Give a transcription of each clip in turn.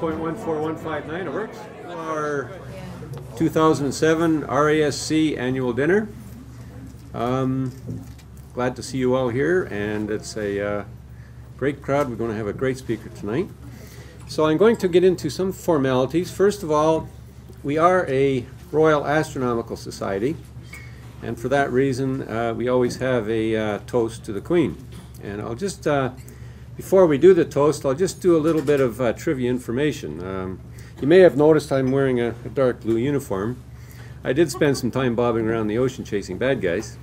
3.14159, it works. Our 2007 RASC annual dinner. Um, glad to see you all here, and it's a uh, great crowd. We're going to have a great speaker tonight. So I'm going to get into some formalities. First of all, we are a Royal Astronomical Society, and for that reason, uh, we always have a uh, toast to the Queen. And I'll just, uh, before we do the toast, I'll just do a little bit of uh, trivia information. Um, you may have noticed I'm wearing a, a dark blue uniform. I did spend some time bobbing around the ocean chasing bad guys.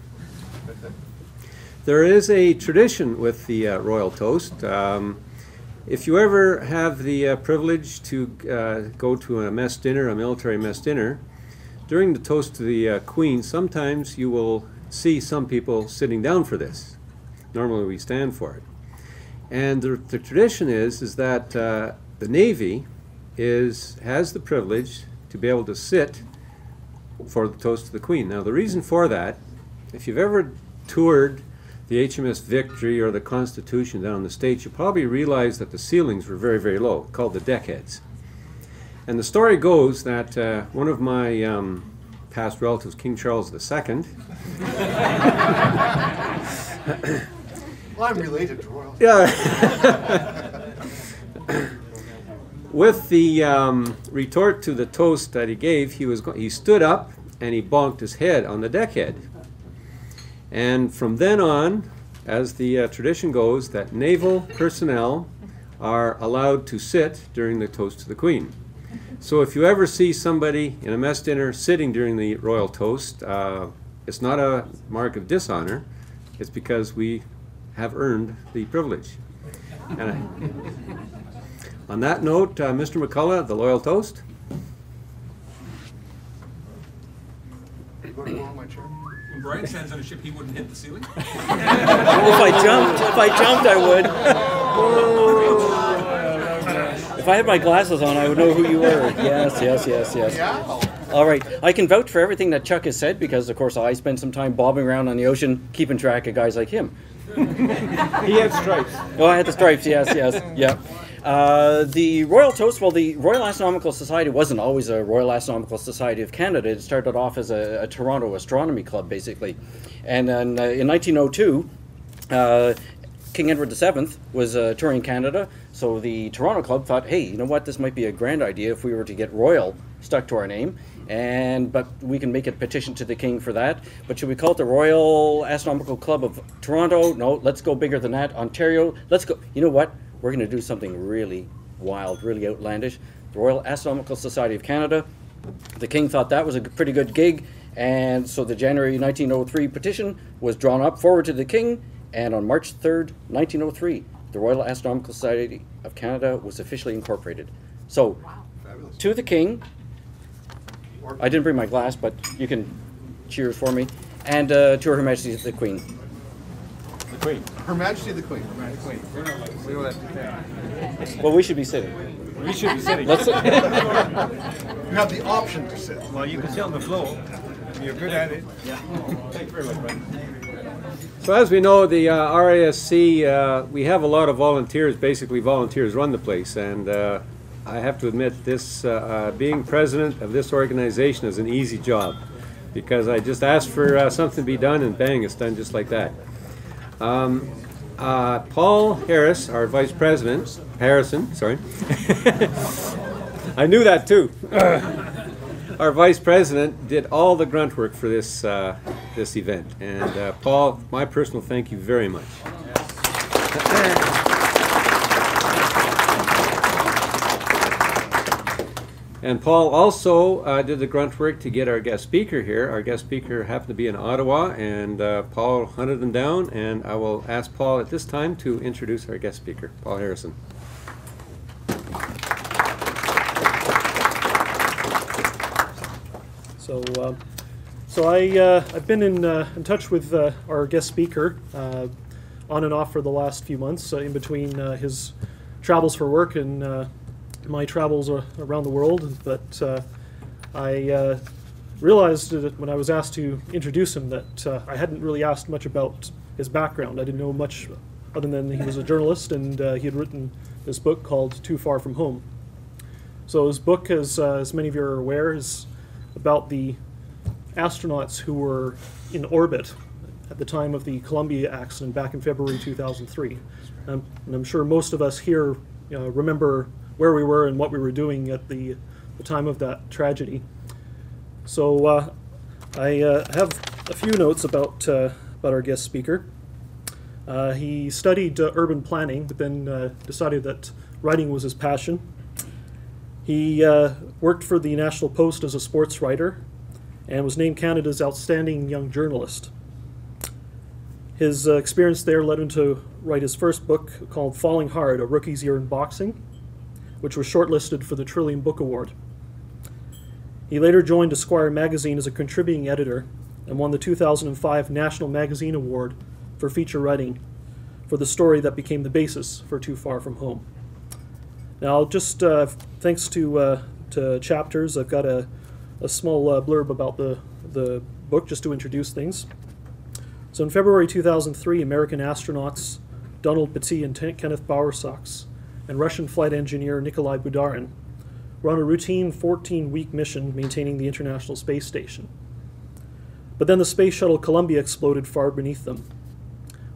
There is a tradition with the uh, royal toast. Um, if you ever have the uh, privilege to uh, go to a mess dinner, a military mess dinner, during the toast to the uh, Queen, sometimes you will see some people sitting down for this. Normally we stand for it. And the, the tradition is, is that uh, the Navy is, has the privilege to be able to sit for the toast to the Queen. Now the reason for that, if you've ever toured the HMS Victory or the Constitution down in the States, you probably realize that the ceilings were very, very low, called the deckheads. And the story goes that uh, one of my um, past relatives, King Charles II, well, I'm related to royalty. Yeah. With the um, retort to the toast that he gave, he was he stood up and he bonked his head on the deckhead. And from then on, as the uh, tradition goes, that naval personnel are allowed to sit during the toast to the Queen. So if you ever see somebody in a mess dinner sitting during the royal toast, uh, it's not a mark of dishonor. It's because we have earned the privilege. I, on that note, uh, Mr. McCullough, the loyal toast. Are you going to borrow my chair? When Brian stands on a ship, he wouldn't hit the ceiling. if I jumped, if I jumped, I would. if I had my glasses on, I would know who you were. Yes, yes, yes, yes. Yeah. All right. I can vouch for everything that Chuck has said because, of course, I spend some time bobbing around on the ocean, keeping track of guys like him. he had stripes. Oh, I had the stripes. Yes, yes, yeah. Uh, the Royal Toast, well, the Royal Astronomical Society wasn't always a Royal Astronomical Society of Canada. It started off as a, a Toronto astronomy club, basically. And then uh, in 1902, uh, King Edward VII was uh, touring Canada, so the Toronto Club thought, hey, you know what, this might be a grand idea if we were to get Royal stuck to our name. And but we can make a petition to the king for that. But should we call it the Royal Astronomical Club of Toronto? No, let's go bigger than that. Ontario, let's go. You know what? we're going to do something really wild, really outlandish. The Royal Astronomical Society of Canada. The king thought that was a pretty good gig, and so the January 1903 petition was drawn up forward to the king, and on March 3rd, 1903, the Royal Astronomical Society of Canada was officially incorporated. So, to the king, I didn't bring my glass, but you can cheers for me, and uh, to Her Majesty the Queen. The Queen. Her Majesty the Queen. Her Majesty Queen. Well, we should be sitting. We should be sitting. Let's. You have the option to sit. Well, you can sit on the floor. You're good at it. Yeah. Thank you very much, Brian. So as we know, the uh, RASC, uh, we have a lot of volunteers, basically volunteers run the place, and uh, I have to admit this, uh, uh, being president of this organization is an easy job, because I just ask for uh, something to be done and bang, it's done just like that. Um, uh, Paul Harris, our vice president, Harrison, sorry. I knew that too. our vice president did all the grunt work for this uh, this event, and uh, Paul, my personal thank you very much. And Paul also uh, did the grunt work to get our guest speaker here. Our guest speaker happened to be in Ottawa, and uh, Paul hunted him down. And I will ask Paul at this time to introduce our guest speaker, Paul Harrison. So, uh, so I uh, I've been in uh, in touch with uh, our guest speaker on and off for the last few months, in between his travels for work and my travels around the world. But uh, I uh, realized that when I was asked to introduce him that uh, I hadn't really asked much about his background. I didn't know much other than he was a journalist and uh, he had written this book called Too Far from Home. So his book, as, uh, as many of you are aware, is about the astronauts who were in orbit at the time of the Columbia accident back in February 2003. Um, and I'm sure most of us here uh, remember where we were and what we were doing at the, the time of that tragedy. So uh, I uh, have a few notes about, uh, about our guest speaker. Uh, he studied uh, urban planning, but then uh, decided that writing was his passion. He worked for the National Post as a sports writer and was named Canada's Outstanding Young Journalist. His experience there led him to write his first book called Falling Hard A Rookie's Year in Boxing, which was shortlisted for the Trillium Book Award. He later joined Esquire magazine as a contributing editor and won the 2005 National Magazine Award for feature writing for the story that became the basis for Too Far From Home. Now, just uh, thanks to, uh, to chapters, I've got a, a small uh, blurb about the, the book just to introduce things. So, in February 2003, American astronauts Donald Pettit and Kenneth Bowersox and Russian flight engineer Nikolai Budarin were on a routine 14 week mission maintaining the International Space Station. But then the space shuttle Columbia exploded far beneath them.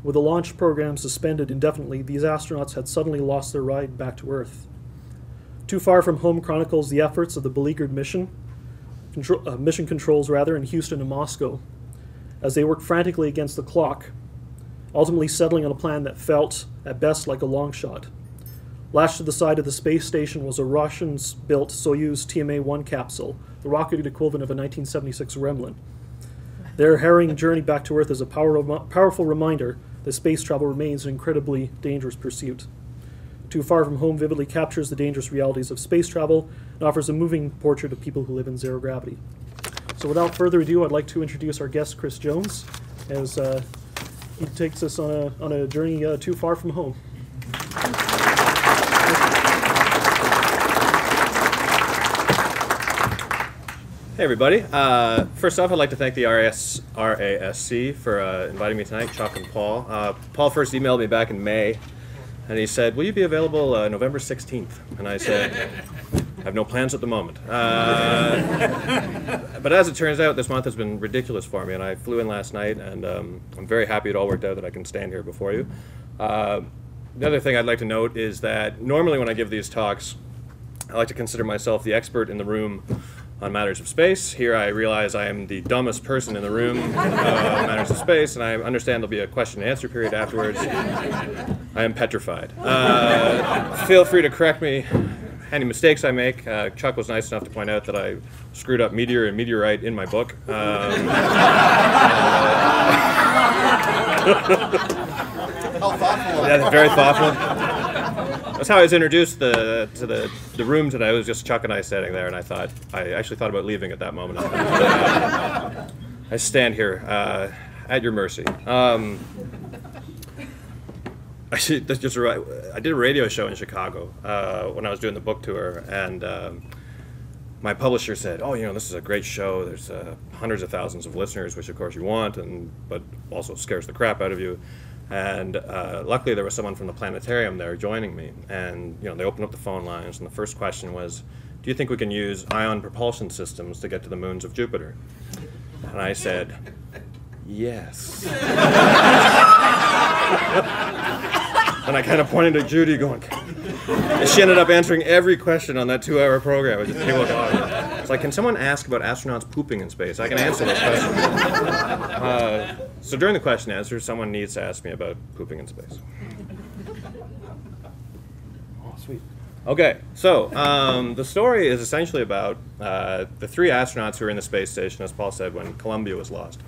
With the launch program suspended indefinitely, these astronauts had suddenly lost their ride back to Earth. Too Far From Home chronicles the efforts of the beleaguered mission, contro- uh, mission controls rather, in Houston and Moscow, as they worked frantically against the clock, ultimately settling on a plan that felt, at best, like a long shot. Lashed to the side of the space station was a Russian built Soyuz TMA 1 capsule, the rocket equivalent of a 1976 Gremlin. Their harrowing journey back to Earth is a power, powerful reminder that space travel remains an incredibly dangerous pursuit. Too Far From Home vividly captures the dangerous realities of space travel and offers a moving portrait of people who live in zero gravity. So, without further ado, I'd like to introduce our guest, Chris Jones, as uh, he takes us on a, on a journey uh, too far from home. Hey everybody. Uh, first off, I'd like to thank the RAS, RASC for uh, inviting me tonight, Chuck and Paul. Uh, Paul first emailed me back in May, and he said, will you be available uh, November 16th? And I said, I have no plans at the moment. Uh, but as it turns out, this month has been ridiculous for me, and I flew in last night, and um, I'm very happy it all worked out that I can stand here before you. Uh, the other thing I'd like to note is that normally when I give these talks, I like to consider myself the expert in the room on matters of space. Here I realize I am the dumbest person in the room uh, on matters of space, and I understand there'll be a question and answer period afterwards. I am petrified. Uh, feel free to correct me any mistakes I make. Uh, Chuck was nice enough to point out that I screwed up meteor and meteorite in my book. Um, How thoughtful yeah, very thoughtful. That's how I was introduced the, to the, the room today. It was just Chuck and I sitting there, and I thought, I actually thought about leaving at that moment. I stand here uh, at your mercy. Um, I that's just. I did a radio show in Chicago uh, when I was doing the book tour, and um, my publisher said, "Oh, you know, this is a great show. There's uh, hundreds of thousands of listeners, which of course you want, and but also scares the crap out of you." And uh, luckily, there was someone from the planetarium there joining me, and you know, they opened up the phone lines, and the first question was, "Do you think we can use ion propulsion systems to get to the moons of Jupiter?" And I said, "Yes." and I kind of pointed to Judy, going. She ended up answering every question on that two-hour program. Just. It's like, can someone ask about astronauts pooping in space? I can answer those questions. Uh, so during the question and answer, someone needs to ask me about pooping in space. Oh, sweet. Okay, so um, the story is essentially about uh, the three astronauts who were in the space station, as Paul said, when Columbia was lost.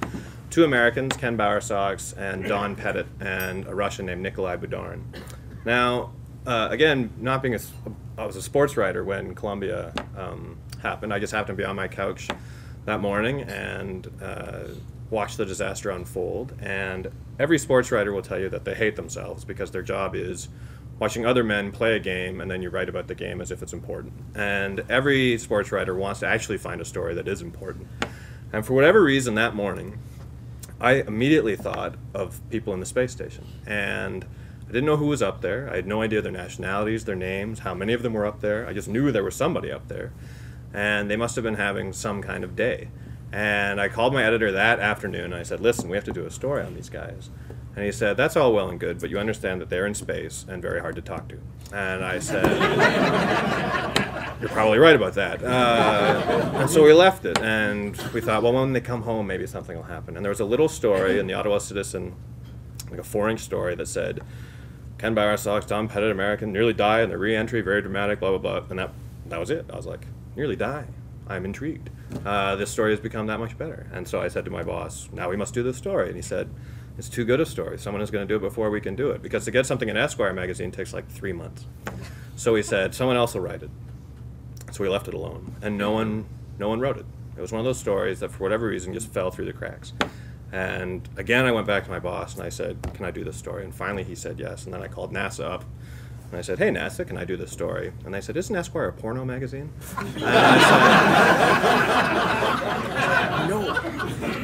Two Americans, Ken Bowersox and Don Pettit, and a Russian named Nikolai Budarin. Now, uh, again, not being a, I was a sports writer when Columbia um, happened. I just happened to be on my couch that morning and uh, watched the disaster unfold. And every sports writer will tell you that they hate themselves because their job is watching other men play a game and then you write about the game as if it's important. And every sports writer wants to actually find a story that is important. And for whatever reason, that morning, I immediately thought of people in the space station. And I didn't know who was up there. I had no idea their nationalities, their names, how many of them were up there. I just knew there was somebody up there. And they must have been having some kind of day. And I called my editor that afternoon. And I said, listen, we have to do a story on these guys. And he said, that's all well and good, but you understand that they're in space and very hard to talk to. And I said, you're probably right about that. Uh, and so we left it. And we thought, well, when they come home, maybe something will happen. And there was a little story in the Ottawa Citizen, like a four inch story that said, Ken Bowersox, Don Pettit, American, nearly die in the re-entry, very dramatic, blah, blah, blah. And that, that was it. I was like, nearly die. I'm intrigued. Uh, this story has become that much better. And so I said to my boss, now we must do this story. And he said, it's too good a story. Someone is going to do it before we can do it. Because to get something in Esquire magazine takes like three months. So he said, someone else will write it. So we left it alone. And no one, no one wrote it. It was one of those stories that for whatever reason just fell through the cracks. And again, I went back to my boss and I said, Can I do this story? And finally he said yes. And then I called NASA up and I said, Hey, NASA, can I do this story? And they said, Isn't Esquire a porno magazine? And I said, No.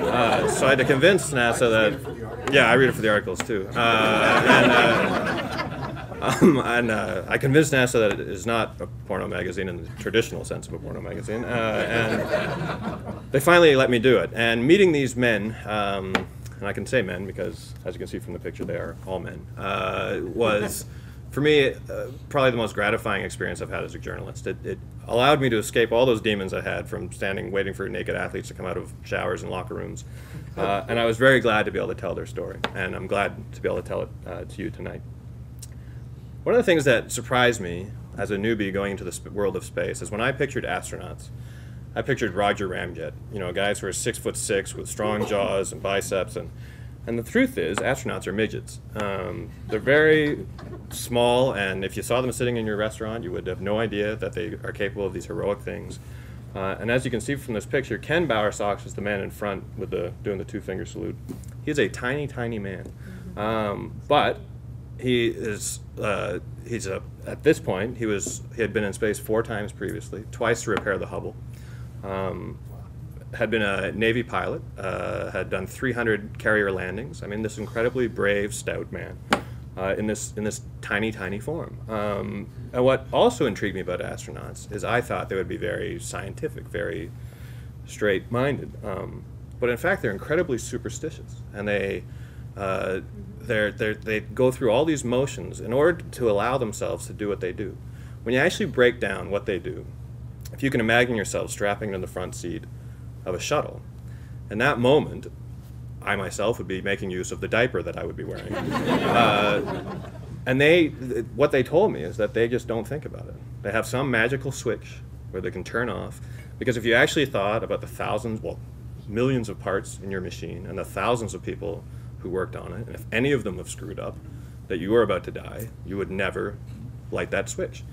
Uh, so I had to convince NASA that, yeah, I read it for the articles too. Uh, and, uh, um, and uh, I convinced NASA that it is not a porno magazine in the traditional sense of a porno magazine. Uh, and they finally let me do it. And meeting these men, um, and I can say men because, as you can see from the picture, they are all men, uh, was for me uh, probably the most gratifying experience I've had as a journalist. It, it allowed me to escape all those demons I had from standing waiting for naked athletes to come out of showers and locker rooms. Uh, and I was very glad to be able to tell their story. And I'm glad to be able to tell it uh, to you tonight. One of the things that surprised me as a newbie going into the world of space is when I pictured astronauts. I pictured Roger Ramjet, you know, guys who are six foot six with strong jaws and biceps, and and the truth is, astronauts are midgets. Um, they're very small, and if you saw them sitting in your restaurant, you would have no idea that they are capable of these heroic things. Uh, and as you can see from this picture, Ken Bowersox is the man in front with the doing the two finger salute. He's a tiny, tiny man, um, but he is uh, he's a at this point he was he had been in space four times previously, twice to repair the Hubble. Um, had been a Navy pilot, uh, had done 300 carrier landings. I mean, this incredibly brave, stout man uh, in this in this tiny, tiny form. Um, and what also intrigued me about astronauts is I thought they would be very scientific, very straight-minded, um, but in fact they're incredibly superstitious, and they. Uh, they're, they're, they go through all these motions in order to allow themselves to do what they do. When you actually break down what they do, if you can imagine yourself strapping in the front seat of a shuttle. In that moment, I myself would be making use of the diaper that I would be wearing. uh, and they, th- what they told me is that they just don't think about it. They have some magical switch where they can turn off. Because if you actually thought about the thousands, well, millions of parts in your machine and the thousands of people who worked on it, and if any of them have screwed up, that you are about to die, you would never light that switch.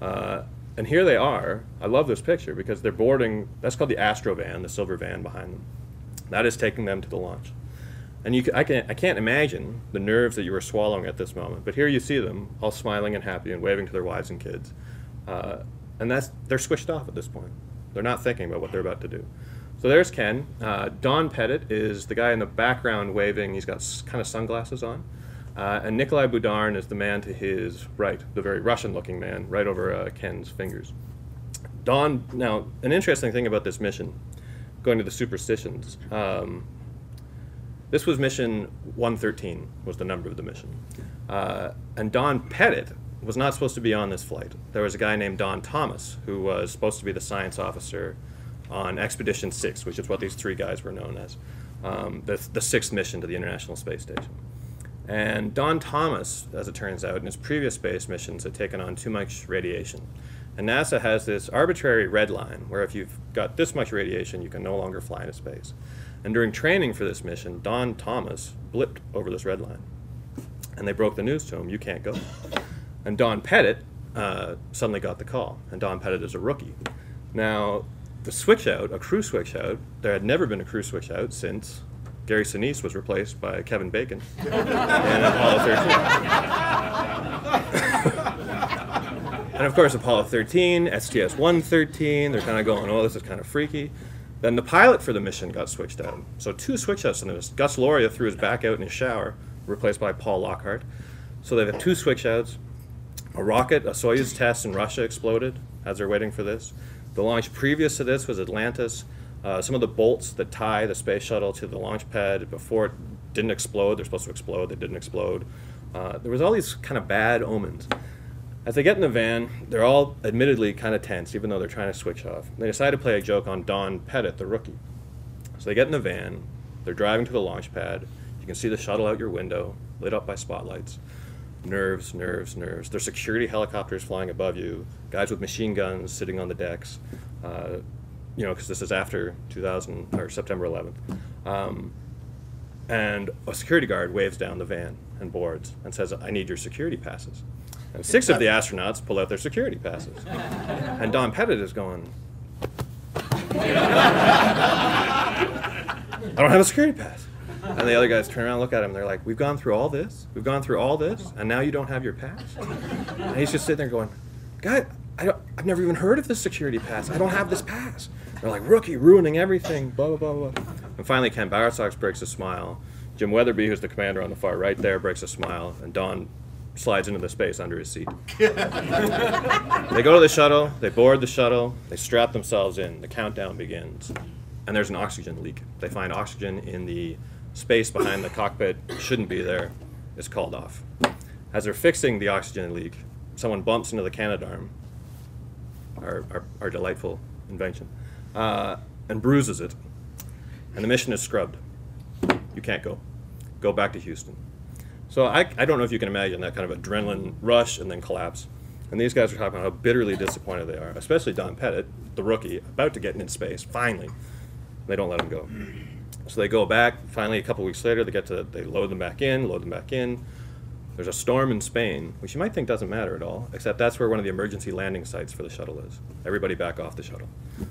Uh, and here they are. I love this picture because they're boarding. That's called the Astro van, the silver van behind them. That is taking them to the launch. And you, I, can, I can't imagine the nerves that you were swallowing at this moment. But here you see them all smiling and happy and waving to their wives and kids. Uh, and that's they're switched off at this point. They're not thinking about what they're about to do. So there's Ken. Uh, Don Pettit is the guy in the background waving. He's got kind of sunglasses on. Uh, and Nikolai Budarin is the man to his right, the very Russian looking man, right over uh, Ken's fingers. Don, now, an interesting thing about this mission, going to the superstitions, um, this was mission 113, was the number of the mission. Uh, and Don Pettit was not supposed to be on this flight. There was a guy named Don Thomas who was supposed to be the science officer on Expedition 6, which is what these three guys were known as, um, the, the sixth mission to the International Space Station. And Don Thomas, as it turns out, in his previous space missions had taken on too much radiation. And NASA has this arbitrary red line where if you've got this much radiation, you can no longer fly into space. And during training for this mission, Don Thomas blipped over this red line. And they broke the news to him, you can't go. And Don Pettit uh, suddenly got the call. And Don Pettit is a rookie. Now, the switch out, a crew switch out, there had never been a crew switch out since Gary Sinise was replaced by Kevin Bacon in Apollo 13. and of course, Apollo 13, STS 113, they're kind of going, oh, this is kind of freaky. Then the pilot for the mission got switched out. So two switch outs in this. Gus Loria threw his back out in his shower, replaced by Paul Lockhart. So they have two switch outs. A rocket, a Soyuz test in Russia exploded as they're waiting for this. The launch previous to this was Atlantis. Uh, some of the bolts that tie the space shuttle to the launch pad before it didn't explode, they're supposed to explode, they didn't explode. Uh, there was all these kind of bad omens. As they get in the van, they're all admittedly kind of tense, even though they're trying to switch off. They decide to play a joke on Don Pettit, the rookie. So they get in the van, they're driving to the launch pad. You can see the shuttle out your window, lit up by spotlights. Nerves, nerves, nerves. There's security helicopters flying above you, guys with machine guns sitting on the decks. Uh, you know, because this is after 2000 or September 11th. Um, and a security guard waves down the van and boards and says, "I need your security passes." And six of the astronauts pull out their security passes, and Don Pettit is going. I don't have a security pass. And the other guys turn around and look at him. They're like, We've gone through all this. We've gone through all this, and now you don't have your pass? And he's just sitting there going, God, I don't, I've never even heard of this security pass. I don't have this pass. They're like, Rookie, ruining everything, blah, blah, blah, blah. And finally, Ken Bowersox breaks a smile. Jim Wetherbee, who's the commander on the far right there, breaks a smile. And Don slides into the space under his seat. they go to the shuttle, they board the shuttle, they strap themselves in. The countdown begins. And there's an oxygen leak. They find oxygen in the space behind the cockpit, shouldn't be there. It's called off. As they're fixing the oxygen leak, someone bumps into the Canadarm, our, our, our delightful invention, uh, and bruises it. And the mission is scrubbed. You can't go. Go back to Houston. So I, I don't know if you can imagine that kind of adrenaline rush and then collapse. And these guys are talking about how bitterly disappointed they are, especially Don Pettit, the rookie, about to get in space, finally. They don't let him go. So they go back. Finally, a couple weeks later, they get to they load them back in, load them back in. There's a storm in Spain, which you might think doesn't matter at all, except that's where one of the emergency landing sites for the shuttle is. Everybody back off the shuttle.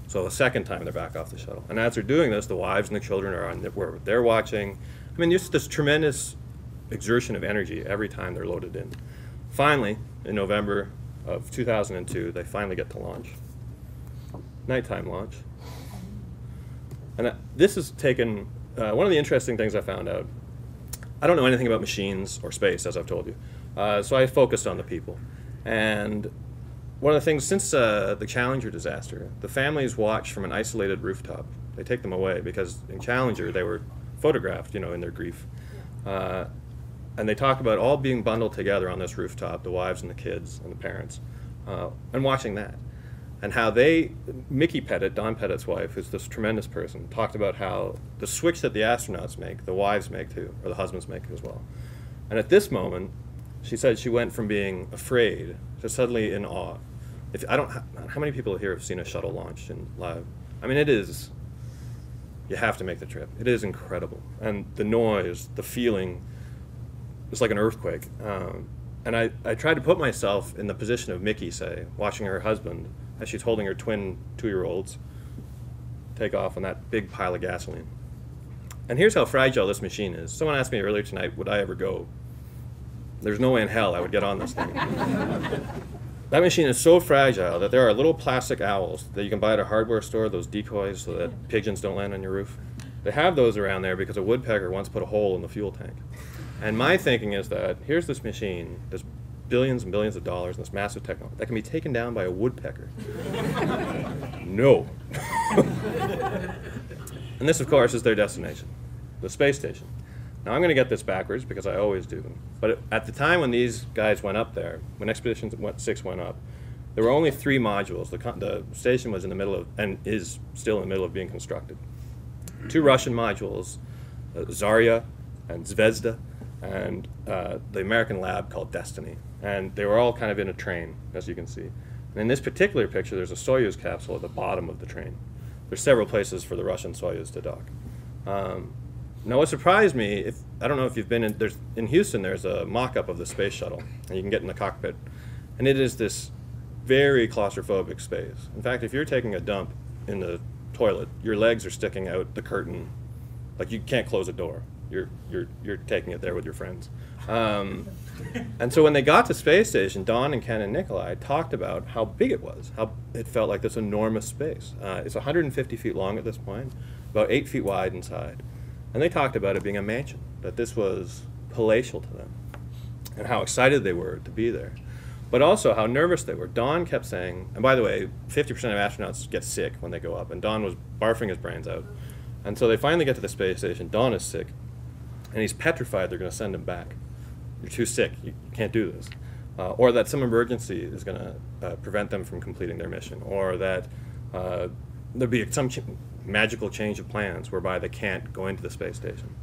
So the second time they're back off the shuttle, and as they're doing this, the wives and the children are on. Where they're watching. I mean, just this tremendous exertion of energy every time they're loaded in. Finally, in November of 2002, they finally get to launch. Nighttime launch. And this is taken, uh, one of the interesting things I found out, I don't know anything about machines or space, as I've told you. Uh, so I focused on the people. And one of the things, since uh, the Challenger disaster, the families watch from an isolated rooftop. They take them away because in Challenger they were photographed, you know, in their grief. Uh, and they talk about all being bundled together on this rooftop, the wives and the kids and the parents, uh, and watching that and how they, Mickey Pettit, Don Pettit's wife, who's this tremendous person, talked about how the switch that the astronauts make, the wives make too, or the husbands make as well. And at this moment, she said she went from being afraid to suddenly in awe. If I don't, how many people here have seen a shuttle launch in live? I mean, it is. You have to make the trip. It is incredible, and the noise, the feeling, it's like an earthquake. Um, and I, I tried to put myself in the position of Mickey, say, watching her husband as she's holding her twin two year olds take off on that big pile of gasoline. And here's how fragile this machine is. Someone asked me earlier tonight, would I ever go? There's no way in hell I would get on this thing. that machine is so fragile that there are little plastic owls that you can buy at a hardware store, those decoys so that pigeons don't land on your roof. They have those around there because a woodpecker once put a hole in the fuel tank. And my thinking is that here's this machine, this billions and billions of dollars in this massive technology that can be taken down by a woodpecker. no. and this, of course, is their destination, the space station. Now, I'm going to get this backwards because I always do. Them. But at the time when these guys went up there, when Expedition 6 went up, there were only three modules. The, the station was in the middle of, and is still in the middle of being constructed. Two Russian modules, uh, Zarya and Zvezda, and uh, the American lab called Destiny. And they were all kind of in a train, as you can see. And in this particular picture, there's a Soyuz capsule at the bottom of the train. There's several places for the Russian Soyuz to dock. Um, now, what surprised me, if I don't know if you've been in, there's in Houston, there's a mock-up of the space shuttle, and you can get in the cockpit, and it is this very claustrophobic space. In fact, if you're taking a dump in the toilet, your legs are sticking out the curtain, like you can't close a door you're you're you're taking it there with your friends. Um, and so when they got to space station, Don and Ken and Nikolai talked about how big it was, how it felt like this enormous space. Uh, it's 150 feet long at this point, about eight feet wide inside, and they talked about it being a mansion. That this was palatial to them. and how excited they were to be there, but also how nervous they were. Don kept saying, and by the way, 50% of astronauts get sick when they go up, and Don was barfing his brains out. And so they finally get to the space station. Don is sick, and he's petrified they're going to send him back. You're too sick. You, can't do this. Uh, or that some emergency is going to uh, prevent them from completing their mission, or that uh, there'll be some ch- magical change of plans whereby they can't go into the space station.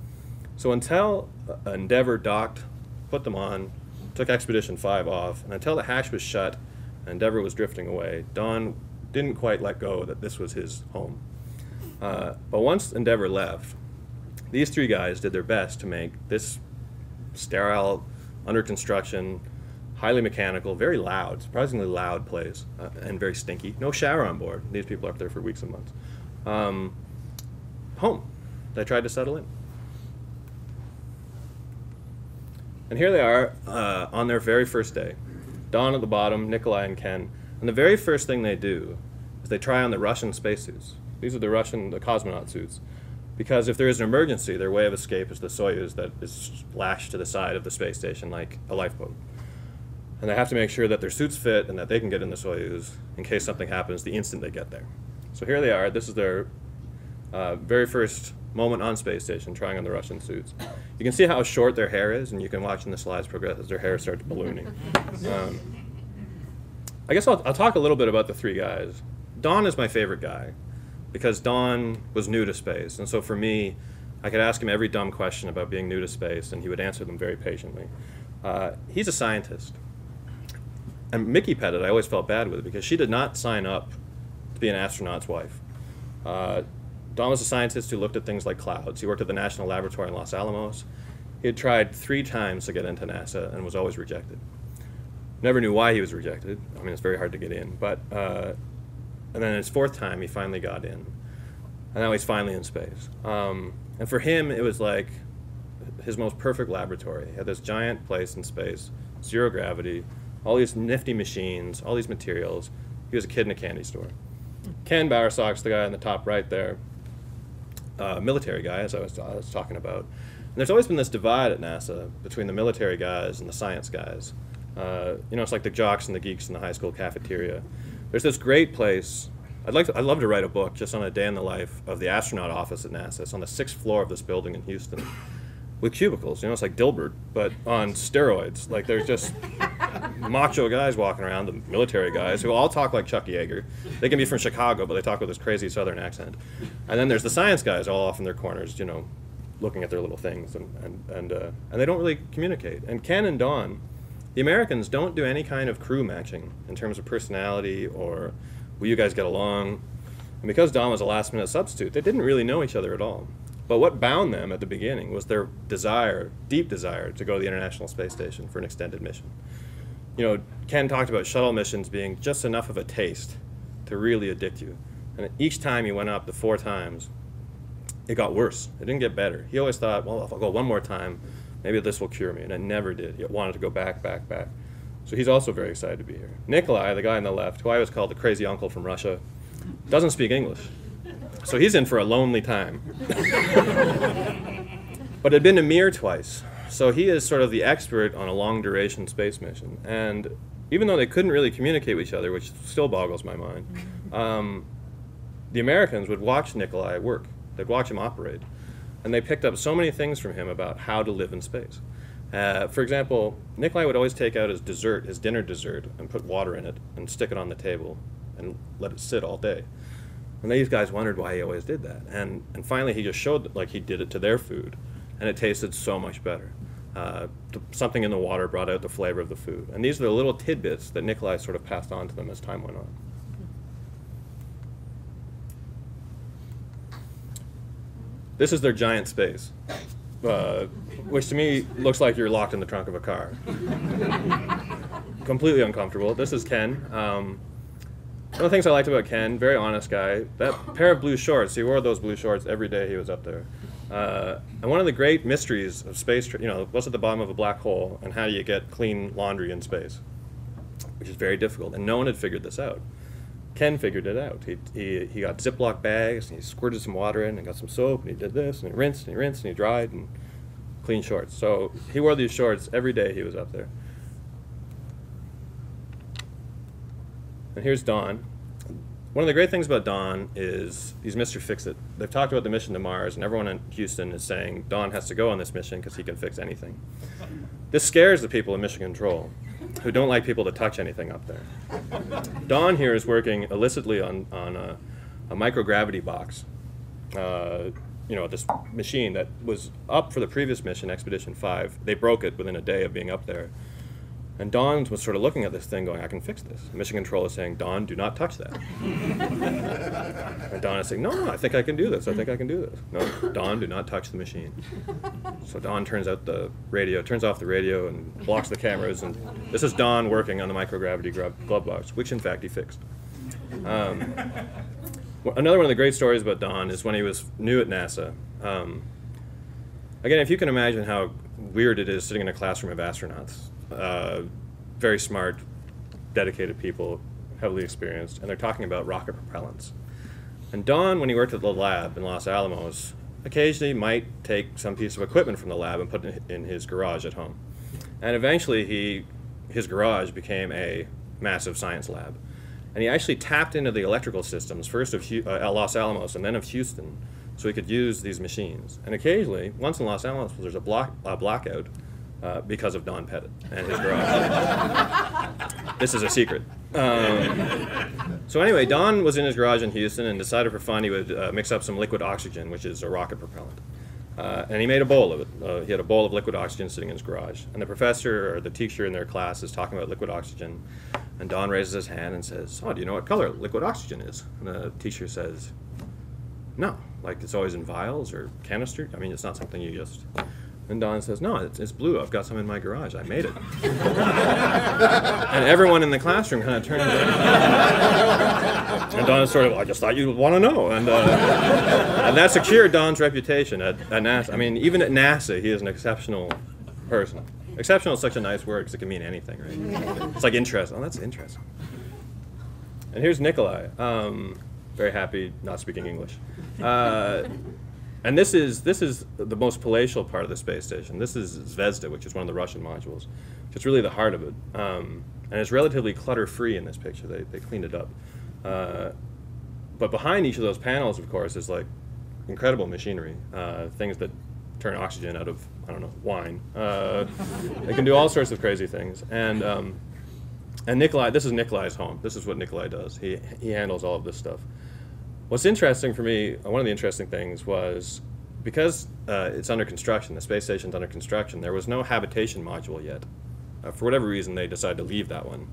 So until uh, Endeavour docked, put them on, took Expedition 5 off, and until the hatch was shut and Endeavour was drifting away, Don didn't quite let go that this was his home. Uh, but once Endeavour left, these three guys did their best to make this sterile, under construction, highly mechanical, very loud, surprisingly loud place, uh, and very stinky. No shower on board. These people are up there for weeks and months. Um, home. They tried to settle in. And here they are uh, on their very first day. Don at the bottom, Nikolai and Ken. And the very first thing they do is they try on the Russian spacesuits. These are the Russian, the cosmonaut suits. Because if there is an emergency, their way of escape is the Soyuz that is lashed to the side of the space station like a lifeboat. And they have to make sure that their suits fit and that they can get in the Soyuz in case something happens the instant they get there. So here they are. This is their uh, very first moment on space station, trying on the Russian suits. You can see how short their hair is, and you can watch in the slides progress as their hair starts ballooning. Um, I guess I'll, I'll talk a little bit about the three guys. Don is my favorite guy because Don was new to space, and so for me, I could ask him every dumb question about being new to space, and he would answer them very patiently. Uh, he's a scientist. And Mickey Pettit, I always felt bad with because she did not sign up to be an astronaut's wife. Uh, Don was a scientist who looked at things like clouds. He worked at the National Laboratory in Los Alamos. He had tried three times to get into NASA and was always rejected. Never knew why he was rejected. I mean, it's very hard to get in. But uh, and then his fourth time, he finally got in, and now he's finally in space. Um, and for him, it was like his most perfect laboratory. He had this giant place in space, zero gravity, all these nifty machines, all these materials. He was a kid in a candy store. Ken Bowersox, the guy on the top right there, uh, military guy, as I was, I was talking about. And there's always been this divide at NASA between the military guys and the science guys. Uh, you know, it's like the jocks and the geeks in the high school cafeteria. There's this great place. I'd like to, I'd love to write a book just on a day in the life of the astronaut office at NASA. It's on the sixth floor of this building in Houston, with cubicles. You know, it's like Dilbert, but on steroids. Like there's just macho guys walking around, the military guys, who all talk like Chuck Yeager. They can be from Chicago, but they talk with this crazy Southern accent. And then there's the science guys, all off in their corners, you know, looking at their little things, and and and, uh, and they don't really communicate. And Ken and Don, the Americans don't do any kind of crew matching in terms of personality or will you guys get along. And because Don was a last minute substitute, they didn't really know each other at all. But what bound them at the beginning was their desire, deep desire, to go to the International Space Station for an extended mission you know, Ken talked about shuttle missions being just enough of a taste to really addict you. And each time he went up, the four times, it got worse. It didn't get better. He always thought, well, if I'll go one more time, maybe this will cure me. And it never did. He wanted to go back, back, back. So he's also very excited to be here. Nikolai, the guy on the left, who I always called the crazy uncle from Russia, doesn't speak English. So he's in for a lonely time. but had been to Mir twice. So he is sort of the expert on a long duration space mission. And even though they couldn't really communicate with each other, which still boggles my mind, um, the Americans would watch Nikolai work. They'd watch him operate. And they picked up so many things from him about how to live in space. Uh, for example, Nikolai would always take out his dessert, his dinner dessert, and put water in it and stick it on the table and let it sit all day. And these guys wondered why he always did that. And, and finally, he just showed that, like he did it to their food, and it tasted so much better. Uh, something in the water brought out the flavor of the food. And these are the little tidbits that Nikolai sort of passed on to them as time went on. This is their giant space, uh, which to me looks like you're locked in the trunk of a car. Completely uncomfortable. This is Ken. Um, one of the things I liked about Ken, very honest guy, that pair of blue shorts, he wore those blue shorts every day he was up there. Uh, and one of the great mysteries of space, you know, what's at the bottom of a black hole and how do you get clean laundry in space, which is very difficult. And no one had figured this out. Ken figured it out. He, he, he got Ziploc bags and he squirted some water in and got some soap and he did this and he rinsed and he rinsed and he dried and clean shorts. So he wore these shorts every day he was up there. And here's Don. One of the great things about Don is he's Mr. Fix It. They've talked about the mission to Mars, and everyone in Houston is saying Don has to go on this mission because he can fix anything. This scares the people in Mission Control who don't like people to touch anything up there. Don here is working illicitly on, on a, a microgravity box. Uh, you know, this machine that was up for the previous mission, Expedition 5. They broke it within a day of being up there. And Don was sort of looking at this thing going, I can fix this. Mission Control is saying, Don, do not touch that. and Don is saying, no, no, I think I can do this. I think I can do this. No, Don, do not touch the machine. So Don turns out the radio, turns off the radio and blocks the cameras. And this is Don working on the microgravity glove, glove box, which in fact he fixed. Um, another one of the great stories about Don is when he was new at NASA. Um, again, if you can imagine how weird it is sitting in a classroom of astronauts, uh, very smart, dedicated people, heavily experienced, and they're talking about rocket propellants. And Don, when he worked at the lab in Los Alamos, occasionally might take some piece of equipment from the lab and put it in his garage at home. And eventually, he, his garage became a massive science lab. And he actually tapped into the electrical systems, first of uh, Los Alamos and then of Houston, so he could use these machines. And occasionally, once in Los Alamos, there's a, block, a blackout uh, because of Don Pettit and his garage. this is a secret. Um, so anyway, Don was in his garage in Houston and decided for fun he would uh, mix up some liquid oxygen, which is a rocket propellant. Uh, and he made a bowl of it. Uh, he had a bowl of liquid oxygen sitting in his garage. And the professor or the teacher in their class is talking about liquid oxygen. And Don raises his hand and says, Oh, do you know what color liquid oxygen is? And the teacher says, No. Like it's always in vials or canister? I mean, it's not something you just. And Don says, No, it's, it's blue. I've got some in my garage. I made it. and everyone in the classroom kind of turned around. And Don is sort of, I just thought you'd want to know. And, uh, and that secured Don's reputation at, at NASA. I mean, even at NASA, he is an exceptional person. Exceptional is such a nice word because it can mean anything, right? It's like interesting. Oh, that's interesting. And here's Nikolai. Um, very happy, not speaking English. Uh, and this is this is the most palatial part of the space station. This is Zvezda, which is one of the Russian modules. It's really the heart of it, um, and it's relatively clutter-free in this picture. They they cleaned it up. Uh, but behind each of those panels, of course, is like incredible machinery, uh, things that turn oxygen out of I don't know wine. Uh, they can do all sorts of crazy things, and um, and Nikolai. This is Nikolai's home. This is what Nikolai does. He he handles all of this stuff. What's interesting for me, uh, one of the interesting things was because uh, it's under construction, the space station's under construction, there was no habitation module yet. Uh, for whatever reason, they decided to leave that one.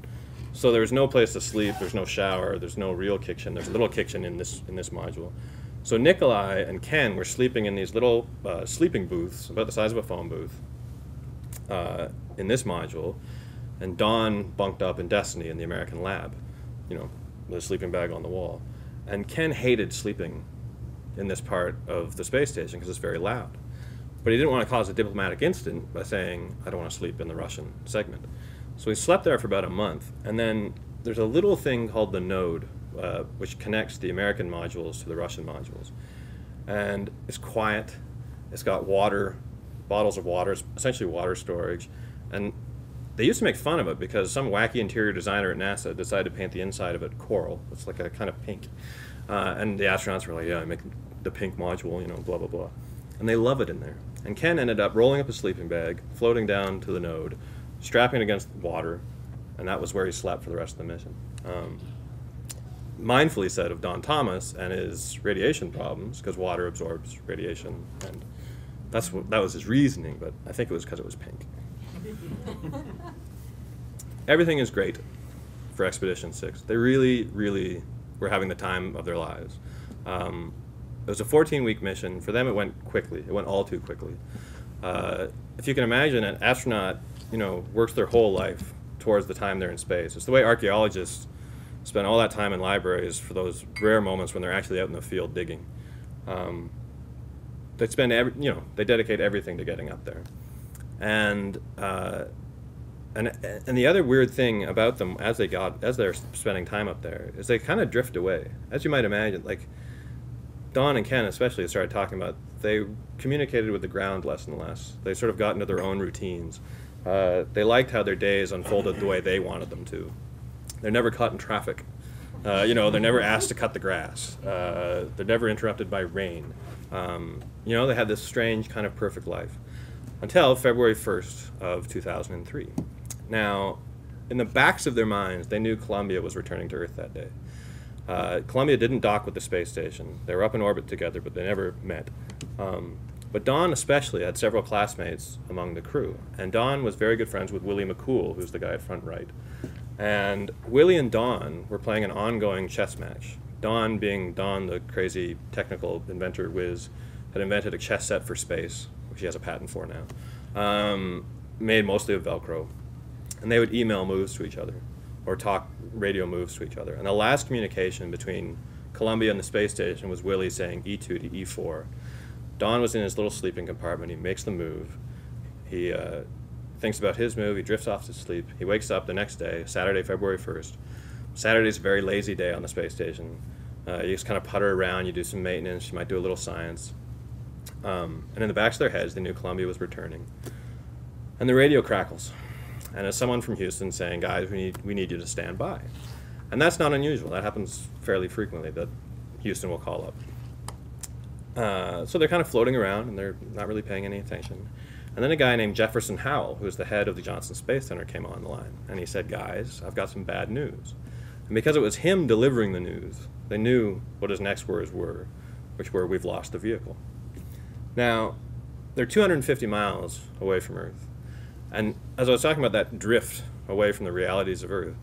So there's no place to sleep, there's no shower, there's no real kitchen, there's a little kitchen in this, in this module. So Nikolai and Ken were sleeping in these little uh, sleeping booths, about the size of a phone booth, uh, in this module, and Don bunked up in Destiny in the American lab, you know, with a sleeping bag on the wall. And Ken hated sleeping in this part of the space station because it's very loud. But he didn't want to cause a diplomatic incident by saying, I don't want to sleep in the Russian segment. So he slept there for about a month. And then there's a little thing called the node, uh, which connects the American modules to the Russian modules. And it's quiet, it's got water, bottles of water, it's essentially water storage. And they used to make fun of it because some wacky interior designer at NASA decided to paint the inside of it coral. It's like a kind of pink. Uh, and the astronauts were like, yeah, I make the pink module, you know, blah, blah, blah. And they love it in there. And Ken ended up rolling up a sleeping bag, floating down to the node, strapping it against water, and that was where he slept for the rest of the mission. Um, mindfully said of Don Thomas and his radiation problems, because water absorbs radiation, and that's what, that was his reasoning, but I think it was because it was pink. Everything is great for Expedition 6. They really, really were having the time of their lives. Um, it was a 14 week mission. For them, it went quickly. It went all too quickly. Uh, if you can imagine, an astronaut, you know, works their whole life towards the time they're in space. It's the way archaeologists spend all that time in libraries for those rare moments when they're actually out in the field digging. Um, they spend every, you know, they dedicate everything to getting up there. And uh, and and the other weird thing about them as they got as they're spending time up there is they kind of drift away, as you might imagine. Like Don and Ken especially started talking about they communicated with the ground less and less. They sort of got into their own routines. Uh, they liked how their days unfolded the way they wanted them to. They're never caught in traffic. Uh, you know, they're never asked to cut the grass. Uh, they're never interrupted by rain. Um, you know, they had this strange kind of perfect life until February 1st of 2003. Now, in the backs of their minds, they knew Columbia was returning to Earth that day. Uh, Columbia didn't dock with the space station. They were up in orbit together, but they never met. Um, but Don especially had several classmates among the crew, and Don was very good friends with Willie McCool, who's the guy at front right. And Willie and Don were playing an ongoing chess match. Don, being Don, the crazy technical inventor whiz, had invented a chess set for space, which he has a patent for now, um, made mostly of Velcro. And they would email moves to each other or talk radio moves to each other. And the last communication between Columbia and the space station was Willie saying E2 to E4. Don was in his little sleeping compartment. He makes the move. He uh, thinks about his move. He drifts off to sleep. He wakes up the next day, Saturday, February 1st. Saturday's a very lazy day on the space station. Uh, you just kind of putter around. You do some maintenance. You might do a little science. Um, and in the backs of their heads, they knew Columbia was returning. And the radio crackles. And it's someone from Houston saying, guys, we need, we need you to stand by. And that's not unusual. That happens fairly frequently that Houston will call up. Uh, so they're kind of floating around and they're not really paying any attention. And then a guy named Jefferson Howell, who's the head of the Johnson Space Center, came on the line. And he said, guys, I've got some bad news. And because it was him delivering the news, they knew what his next words were, which were, we've lost the vehicle. Now, they're 250 miles away from Earth. And as I was talking about that drift away from the realities of Earth,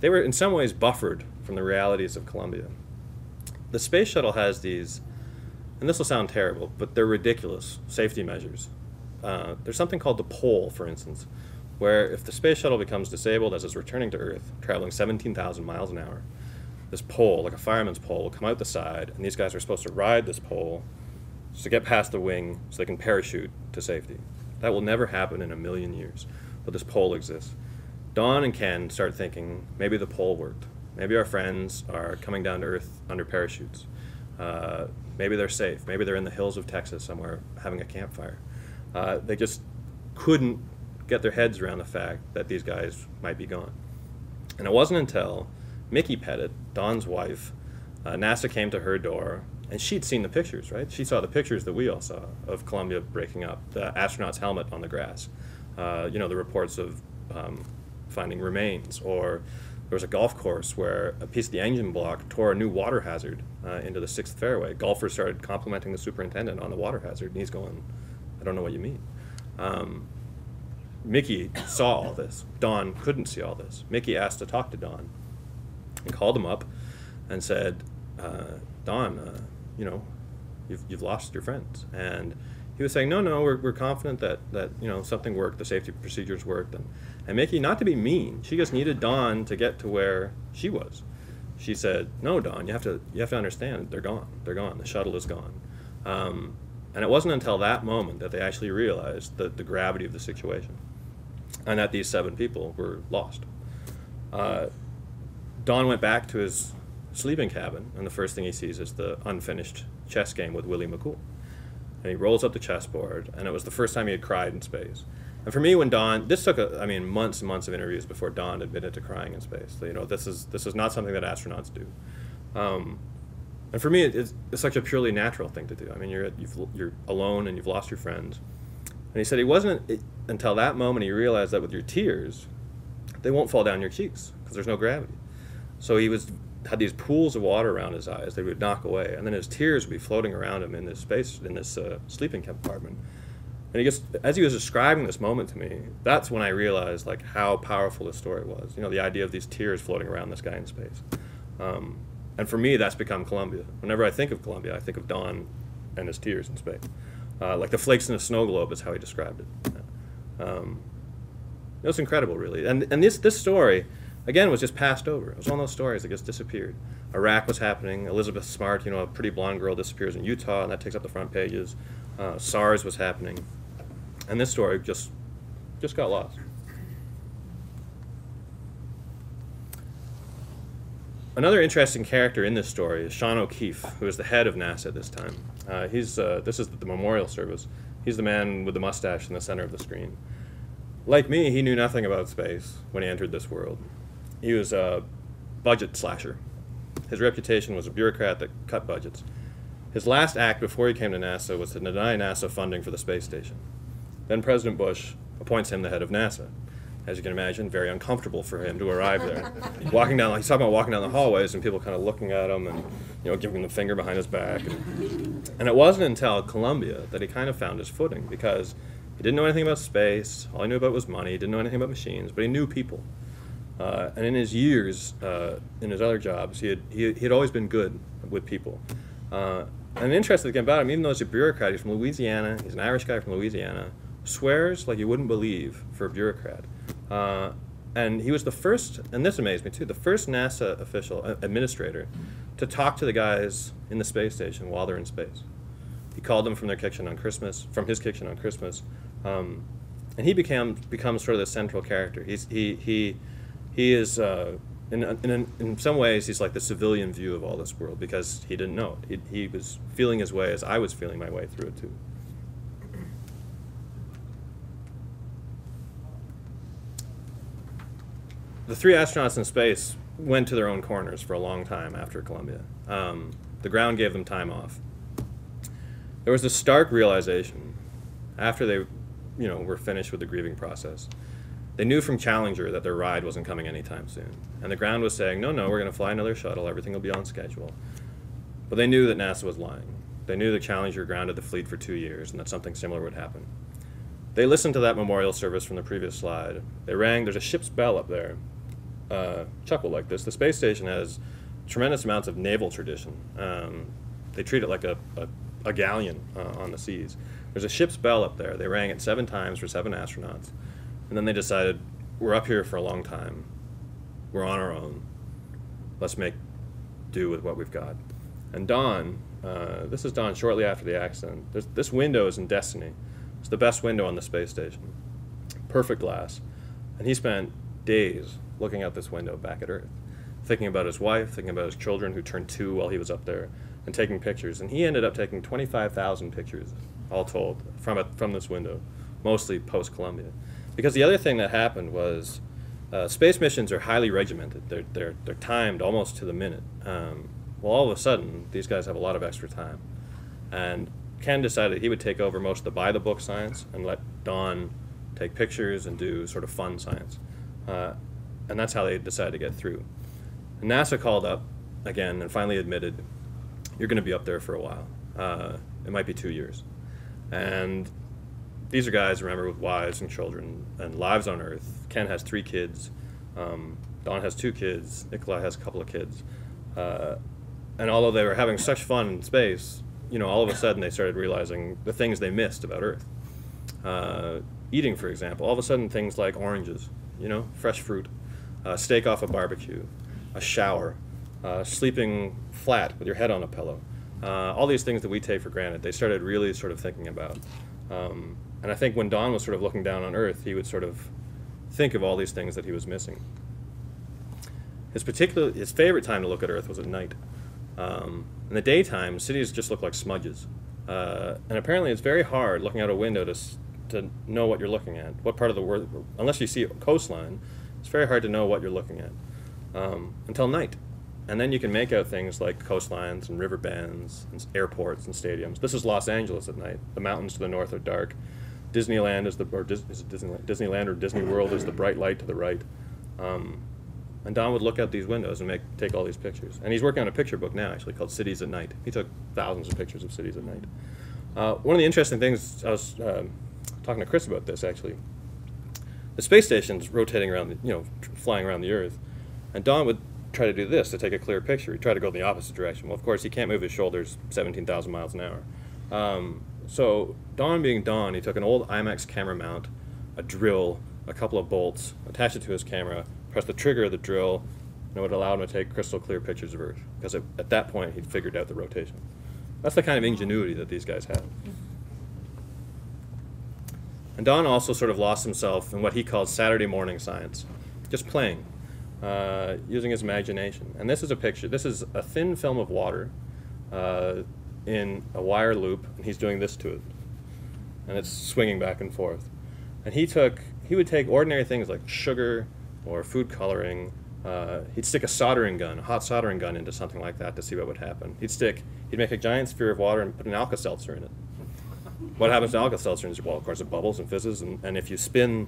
they were in some ways buffered from the realities of Columbia. The space shuttle has these, and this will sound terrible, but they're ridiculous safety measures. Uh, there's something called the pole, for instance, where if the space shuttle becomes disabled as it's returning to Earth, traveling 17,000 miles an hour, this pole, like a fireman's pole, will come out the side, and these guys are supposed to ride this pole to get past the wing so they can parachute to safety. That will never happen in a million years, but this pole exists. Don and Ken start thinking maybe the pole worked. Maybe our friends are coming down to Earth under parachutes. Uh, maybe they're safe. Maybe they're in the hills of Texas somewhere having a campfire. Uh, they just couldn't get their heads around the fact that these guys might be gone. And it wasn't until Mickey Pettit, Don's wife, uh, NASA came to her door, and she'd seen the pictures, right? She saw the pictures that we all saw of Columbia breaking up, the astronaut's helmet on the grass, uh, you know, the reports of um, finding remains, or there was a golf course where a piece of the engine block tore a new water hazard uh, into the sixth fairway. Golfers started complimenting the superintendent on the water hazard, and he's going, I don't know what you mean. Um, Mickey saw all this. Don couldn't see all this. Mickey asked to talk to Don and called him up and said, uh, Don, uh, you know, you've, you've lost your friends. And he was saying, no, no, we're, we're confident that, that, you know, something worked, the safety procedures worked. And, and Mickey, not to be mean, she just needed Don to get to where she was. She said, no, Don, you have to, you have to understand, they're gone. They're gone. The shuttle is gone. Um, and it wasn't until that moment that they actually realized the, the gravity of the situation and that these seven people were lost. Uh, Don went back to his sleeping cabin, and the first thing he sees is the unfinished chess game with Willie McCool. And he rolls up the chessboard, and it was the first time he had cried in space. And for me, when Don, this took, a, I mean, months and months of interviews before Don admitted to crying in space. So, you know, this is this is not something that astronauts do. Um, and for me, it's, it's such a purely natural thing to do. I mean, you're you are alone and you've lost your friends. And he said he wasn't it, until that moment he realized that with your tears, they won't fall down your cheeks because there's no gravity. So he was had these pools of water around his eyes. They would knock away, and then his tears would be floating around him in this space in this uh, sleeping compartment. And he just, as he was describing this moment to me, that's when I realized like how powerful the story was. You know, the idea of these tears floating around this guy in space. Um, and for me, that's become Columbia. Whenever I think of Columbia, I think of Don and his tears in space. Uh, like the flakes in a snow globe is how he described it. Um, it was incredible, really. And and this this story, again, was just passed over. It was one of those stories that just disappeared. Iraq was happening. Elizabeth Smart, you know, a pretty blonde girl disappears in Utah, and that takes up the front pages. Uh, SARS was happening, and this story just just got lost. another interesting character in this story is Sean O'Keefe, who is the head of NASA at this time. Uh, he's uh, this is the memorial service. He's the man with the mustache in the center of the screen. Like me, he knew nothing about space when he entered this world. He was a budget slasher. His reputation was a bureaucrat that cut budgets. His last act before he came to NASA was to deny NASA funding for the space station. Then President Bush appoints him the head of NASA. As you can imagine, very uncomfortable for him to arrive there. walking down, he's talking about walking down the hallways and people kind of looking at him and you know giving him the finger behind his back. And, and it wasn't until Columbia that he kind of found his footing because he didn't know anything about space. All he knew about was money. He didn't know anything about machines, but he knew people. Uh, and in his years, uh, in his other jobs, he had, he, he had always been good with people. Uh, and interesting thing about him, even though he's a bureaucrat, he's from Louisiana, he's an Irish guy from Louisiana, swears like you wouldn't believe for a bureaucrat. Uh, and he was the first, and this amazed me too, the first NASA official, uh, administrator, to talk to the guys in the space station while they're in space. He called them from their kitchen on Christmas, from his kitchen on Christmas, um, and he became becomes sort of the central character. He's he he he is. Uh, in, in, in some ways, he's like the civilian view of all this world because he didn't know it. He, he was feeling his way as I was feeling my way through it too. the three astronauts in space went to their own corners for a long time after Columbia. Um, the ground gave them time off. There was a stark realization after they, you know, were finished with the grieving process. They knew from Challenger that their ride wasn't coming anytime soon, and the ground was saying, "No, no, we're going to fly another shuttle. Everything will be on schedule." But they knew that NASA was lying. They knew the Challenger grounded the fleet for two years, and that something similar would happen. They listened to that memorial service from the previous slide. They rang. There's a ship's bell up there, uh, chuckle like this. The space station has tremendous amounts of naval tradition. Um, they treat it like a, a, a galleon uh, on the seas. There's a ship's bell up there. They rang it seven times for seven astronauts. And then they decided, we're up here for a long time. We're on our own. Let's make do with what we've got. And Don, uh, this is Don shortly after the accident. There's, this window is in Destiny. It's the best window on the space station. Perfect glass. And he spent days looking out this window back at Earth, thinking about his wife, thinking about his children who turned two while he was up there, and taking pictures. And he ended up taking 25,000 pictures, all told, from, it, from this window, mostly post Columbia. Because the other thing that happened was uh, space missions are highly regimented, they're, they're, they're timed almost to the minute. Um, well, all of a sudden, these guys have a lot of extra time. And Ken decided he would take over most of the by the book science and let Don take pictures and do sort of fun science. Uh, and that's how they decided to get through. And NASA called up again and finally admitted, "You're going to be up there for a while. Uh, it might be two years." And these are guys, remember, with wives and children and lives on Earth. Ken has three kids. Um, Don has two kids. Nikolai has a couple of kids. Uh, and although they were having such fun in space, you know, all of a sudden they started realizing the things they missed about Earth. Uh, eating, for example, all of a sudden things like oranges, you know, fresh fruit, a steak off a barbecue, a shower, uh, sleeping flat with your head on a pillow. Uh, all these things that we take for granted, they started really sort of thinking about. Um, and I think when Don was sort of looking down on Earth, he would sort of think of all these things that he was missing. His particular, his favorite time to look at Earth was at night. Um, in the daytime, cities just look like smudges. Uh, and apparently, it's very hard looking out a window to, to know what you're looking at, what part of the world, unless you see a coastline, it's very hard to know what you're looking at um, until night. And then you can make out things like coastlines and river bends and airports and stadiums. This is Los Angeles at night. The mountains to the north are dark. Disneyland is the or Dis, is Disneyland, Disneyland or Disney World is the bright light to the right. Um, and Don would look out these windows and make take all these pictures. And he's working on a picture book now, actually called Cities at Night. He took thousands of pictures of cities at night. Uh, one of the interesting things I was uh, talking to Chris about this actually the space station's rotating around, the, you know, flying around the Earth, and Don would try to do this to take a clear picture. He'd try to go in the opposite direction. Well, of course, he can't move his shoulders 17,000 miles an hour. Um, so Don being Don, he took an old IMAX camera mount, a drill, a couple of bolts, attached it to his camera, pressed the trigger of the drill, and it would allow him to take crystal clear pictures of Earth. Because at that point, he'd figured out the rotation. That's the kind of ingenuity that these guys have. And Don also sort of lost himself in what he called Saturday morning science, just playing. uh, using his imagination. And this is a picture. This is a thin film of water uh, in a wire loop, and he's doing this to it, and it's swinging back and forth. And he took he would take ordinary things like sugar or food coloring. Uh, he'd stick a soldering gun, a hot soldering gun, into something like that to see what would happen. He'd stick, he'd make a giant sphere of water and put an Alka-Seltzer in it. What happens to Alka-Seltzer is, well, of course, it bubbles and fizzes, and, and if you spin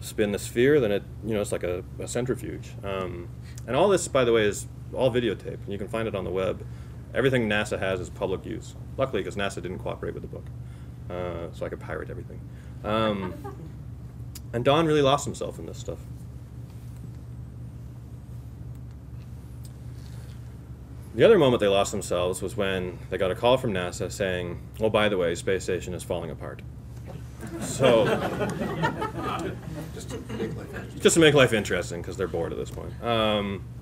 spin the sphere, then it you know it's like a, a centrifuge. Um, and all this, by the way, is all videotaped, and you can find it on the web. Everything NASA has is public use. Luckily, because NASA didn't cooperate with the book, uh, so I could pirate everything. Um, and Don really lost himself in this stuff. The other moment they lost themselves was when they got a call from NASA saying, "Oh, by the way, space station is falling apart." So, Just to make life interesting. just to make life interesting, because they're bored at this point. Um, and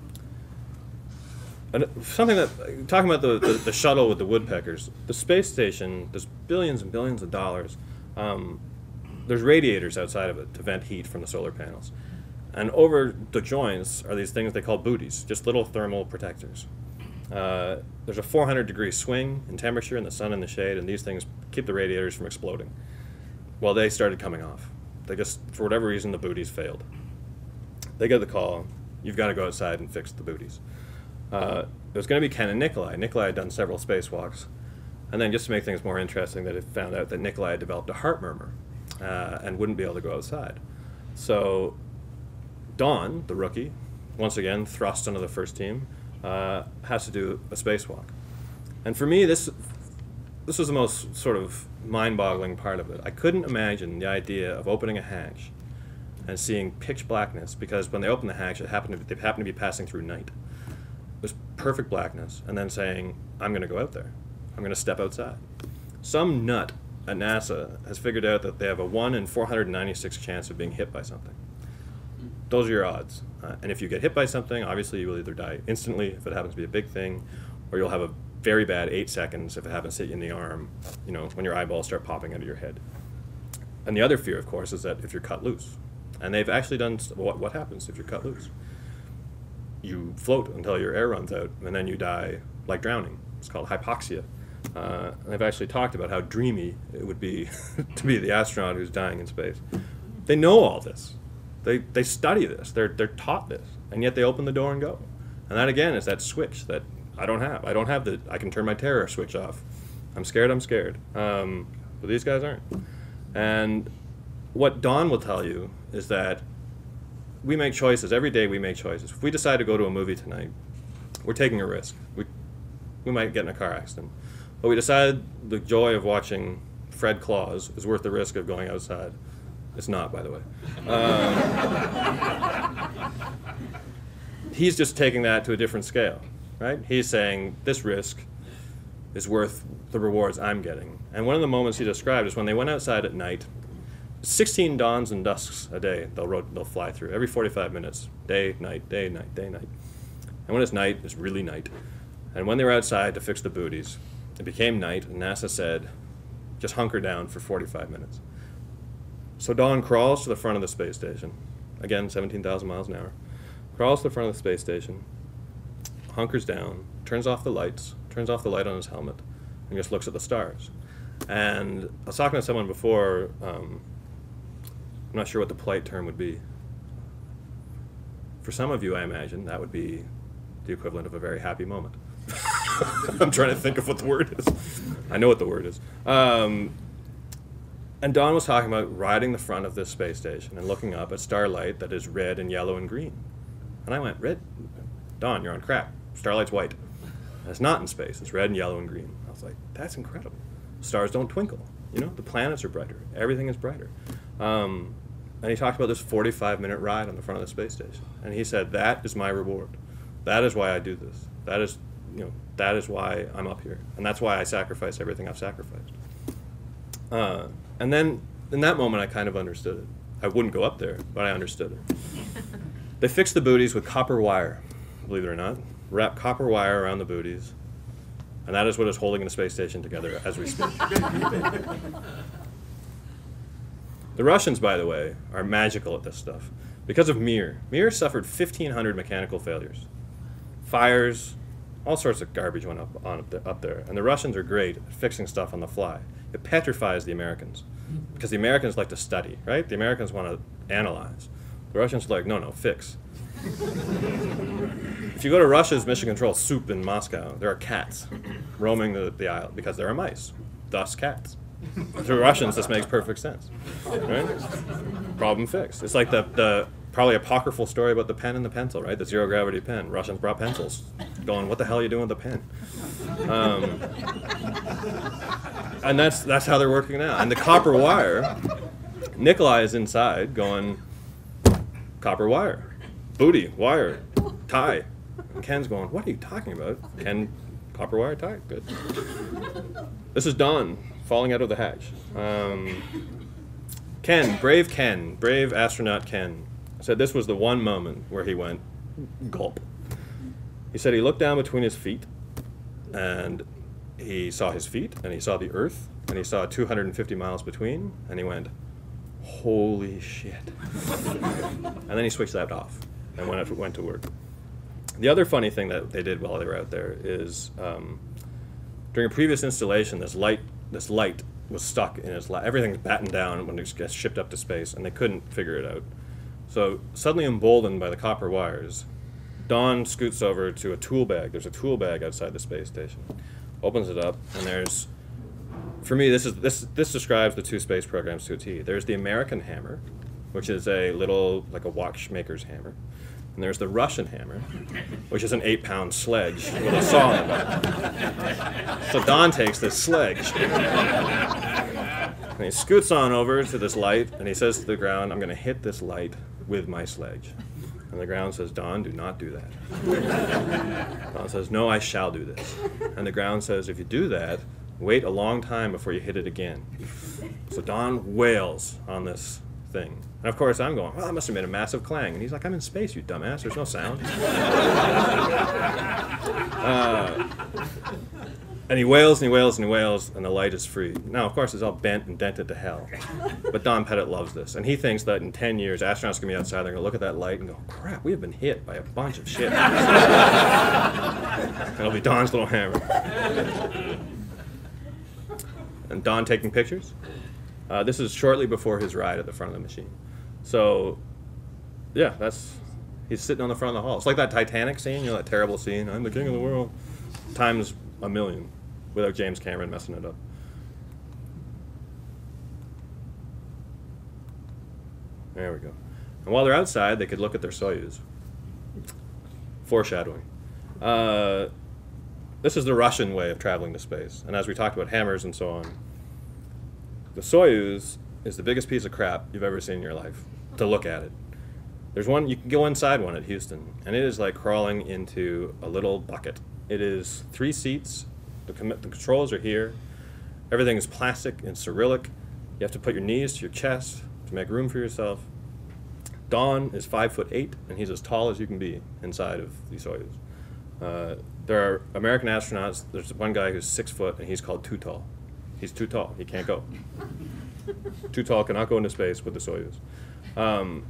something that talking about the, the, the shuttle with the woodpeckers, the space station. There's billions and billions of dollars. Um, there's radiators outside of it to vent heat from the solar panels, and over the joints are these things they call booties, just little thermal protectors. Uh, there's a 400 degree swing in temperature in the sun and the shade, and these things keep the radiators from exploding. Well, they started coming off. They just, for whatever reason, the booties failed. They get the call, you've got to go outside and fix the booties. Uh, it was going to be Ken and Nikolai. Nikolai had done several spacewalks. And then, just to make things more interesting, that it found out that Nikolai had developed a heart murmur uh, and wouldn't be able to go outside. So, Don, the rookie, once again thrust into the first team, uh, has to do a spacewalk. And for me, this this was the most sort of mind-boggling part of it. I couldn't imagine the idea of opening a hatch and seeing pitch blackness because when they opened the hatch, it happened to they happened to be passing through night. Was perfect blackness, and then saying, "I'm going to go out there. I'm going to step outside." Some nut at NASA has figured out that they have a one in 496 chance of being hit by something. Those are your odds. Uh, and if you get hit by something, obviously you will either die instantly if it happens to be a big thing, or you'll have a very bad eight seconds if it happens to hit you in the arm, you know, when your eyeballs start popping out of your head. And the other fear, of course, is that if you're cut loose. And they've actually done what, what happens if you're cut loose? You float until your air runs out, and then you die like drowning. It's called hypoxia. Uh, and they've actually talked about how dreamy it would be to be the astronaut who's dying in space. They know all this. They, they study this. They're, they're taught this. And yet they open the door and go. And that, again, is that switch that I don't have. I don't have the, I can turn my terror switch off. I'm scared, I'm scared. Um, but these guys aren't. And what Don will tell you is that we make choices. Every day we make choices. If we decide to go to a movie tonight, we're taking a risk. We, we might get in a car accident. But we decide the joy of watching Fred Claus is worth the risk of going outside. It's not, by the way. Um, he's just taking that to a different scale, right? He's saying this risk is worth the rewards I'm getting. And one of the moments he described is when they went outside at night. 16 dawns and dusks a day they'll, they'll fly through every 45 minutes day night day night day night and when it's night it's really night and when they were outside to fix the booties it became night and nasa said just hunker down for 45 minutes so Don crawls to the front of the space station. Again, 17,000 miles an hour. Crawls to the front of the space station, hunkers down, turns off the lights, turns off the light on his helmet, and just looks at the stars. And I was talking to someone before, um, I'm not sure what the polite term would be. For some of you, I imagine, that would be the equivalent of a very happy moment. I'm trying to think of what the word is. I know what the word is. Um, and Don was talking about riding the front of this space station and looking up at starlight that is red and yellow and green. And I went, Red? Don, you're on crack. Starlight's white. And it's not in space. It's red and yellow and green. I was like, that's incredible. Stars don't twinkle. You know, the planets are brighter. Everything is brighter. Um, and he talked about this 45 minute ride on the front of the space station. And he said, that is my reward. That is why I do this. That is, you know, that is why I'm up here. And that's why I sacrifice everything I've sacrificed. Uh, and then in that moment, I kind of understood it. I wouldn't go up there, but I understood it. they fixed the booties with copper wire, believe it or not. Wrap copper wire around the booties, and that is what is holding the space station together as we speak. the Russians, by the way, are magical at this stuff. because of Mir. Mir suffered 1,500 mechanical failures, fires, all sorts of garbage went up on up there. And the Russians are great at fixing stuff on the fly. It petrifies the Americans because the Americans like to study, right? The Americans want to analyze. The Russians are like, no, no, fix. if you go to Russia's mission control soup in Moscow, there are cats roaming the, the aisle because there are mice, thus cats. To Russians, this makes perfect sense, right? Problem fixed. It's like the, the probably apocryphal story about the pen and the pencil, right? The zero gravity pen. Russians brought pencils, going, "What the hell are you doing with the pen?" Um, and that's that's how they're working now. And the copper wire, Nikolai is inside, going, "Copper wire, booty wire, tie." And Ken's going, "What are you talking about?" Ken, copper wire tie, good. This is Don falling out of the hatch. Um, Ken, brave Ken, brave astronaut Ken, said this was the one moment where he went gulp. He said he looked down between his feet and he saw his feet and he saw the earth and he saw 250 miles between and he went, holy shit. and then he switched that off and went, went to work. The other funny thing that they did while they were out there is um, during a previous installation, this light, this light was stuck in his lab. Everything's battened down when it gets shipped up to space, and they couldn't figure it out. So suddenly emboldened by the copper wires, Don scoots over to a tool bag. There's a tool bag outside the space station. Opens it up, and there's, for me, this is this this describes the two space programs to a T. There's the American hammer, which is a little like a watchmaker's hammer, and there's the Russian hammer, which is an eight-pound sledge with a saw in it. So Don takes this sledge. And he scoots on over to this light and he says to the ground, I'm going to hit this light with my sledge. And the ground says, Don, do not do that. Don says, No, I shall do this. And the ground says, If you do that, wait a long time before you hit it again. So Don wails on this thing. And of course, I'm going, Well, that must have made a massive clang. And he's like, I'm in space, you dumbass. There's no sound. uh, and he wails and he wails and he wails, and the light is free. Now, of course, it's all bent and dented to hell. But Don Pettit loves this. And he thinks that in 10 years, astronauts are going to be outside, they're going to look at that light and go, crap, we have been hit by a bunch of shit. it'll be Don's little hammer. And Don taking pictures. Uh, this is shortly before his ride at the front of the machine. So, yeah, that's. He's sitting on the front of the hall. It's like that Titanic scene, you know, that terrible scene. I'm the king of the world. Times a million without James Cameron messing it up. There we go. And while they're outside, they could look at their Soyuz. Foreshadowing. Uh, this is the Russian way of traveling to space. And as we talked about hammers and so on, the Soyuz is the biggest piece of crap you've ever seen in your life to look at it. There's one, you can go inside one at Houston, and it is like crawling into a little bucket. It is three seats, the, com- the controls are here, everything is plastic and Cyrillic. You have to put your knees to your chest to make room for yourself. Don is five foot eight, and he's as tall as you can be inside of the Soyuz. Uh, there are American astronauts. There's one guy who's six foot, and he's called too tall. He's too tall. He can't go. too tall cannot go into space with the Soyuz. Um,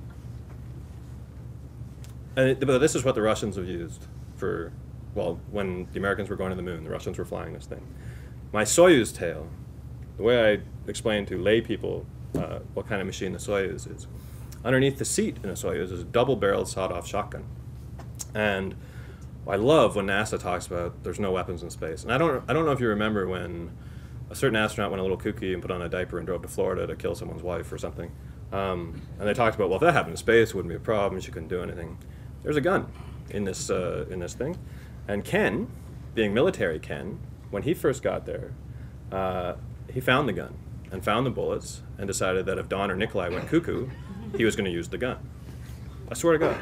and it, but this is what the Russians have used for, well, when the Americans were going to the moon, the Russians were flying this thing. My Soyuz tail, the way I explain to lay people uh, what kind of machine the Soyuz is, underneath the seat in a Soyuz is a double-barreled sawed-off shotgun. And I love when NASA talks about there's no weapons in space. And I don't, I don't know if you remember when a certain astronaut went a little kooky and put on a diaper and drove to Florida to kill someone's wife or something. Um, and they talked about, well, if that happened in space, it wouldn't be a problem. She couldn't do anything. There's a gun in this uh, in this thing, and Ken, being military Ken, when he first got there, uh, he found the gun and found the bullets and decided that if Don or Nikolai went cuckoo, he was going to use the gun. I swear to God.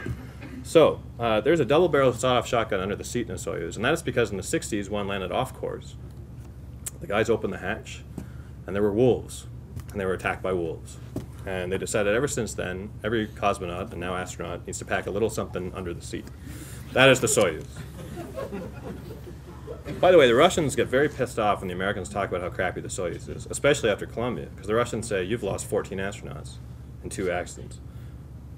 So uh, there's a double-barrel sawed-off shotgun under the seat in a Soyuz, and that is because in the 60s one landed off course. The guys opened the hatch, and there were wolves, and they were attacked by wolves. And they decided ever since then, every cosmonaut and now astronaut needs to pack a little something under the seat. That is the Soyuz. By the way, the Russians get very pissed off when the Americans talk about how crappy the Soyuz is, especially after Columbia, because the Russians say you've lost 14 astronauts in two accidents.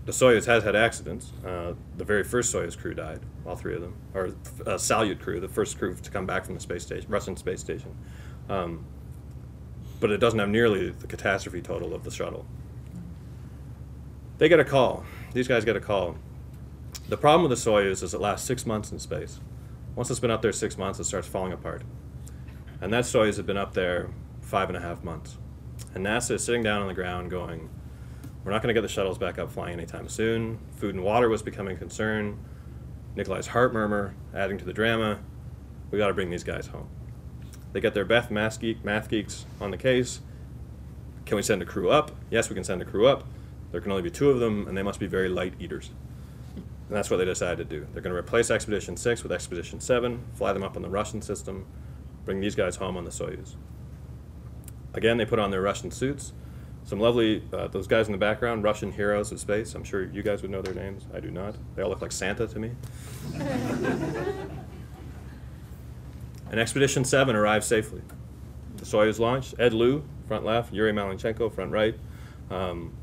the Soyuz has had accidents. Uh, the very first Soyuz crew died, all three of them, or uh, Salyut crew, the first crew to come back from the space station, Russian space station. Um, but it doesn't have nearly the catastrophe total of the shuttle. They get a call. These guys get a call. The problem with the Soyuz is it lasts six months in space. Once it's been up there six months, it starts falling apart. And that Soyuz had been up there five and a half months. And NASA is sitting down on the ground going, we're not going to get the shuttles back up flying anytime soon. Food and water was becoming a concern. Nikolai's heart murmur, adding to the drama. We got to bring these guys home. They get their Beth math, geek, math geeks on the case. Can we send a crew up? Yes, we can send a crew up. There can only be two of them, and they must be very light eaters. And that's what they decided to do. They're going to replace Expedition 6 with Expedition 7, fly them up on the Russian system, bring these guys home on the Soyuz. Again, they put on their Russian suits. Some lovely, uh, those guys in the background, Russian heroes of space. I'm sure you guys would know their names. I do not. They all look like Santa to me. and Expedition 7 arrived safely. The Soyuz launched. Ed Lu, front left. Yuri Malenchenko, front right. Um,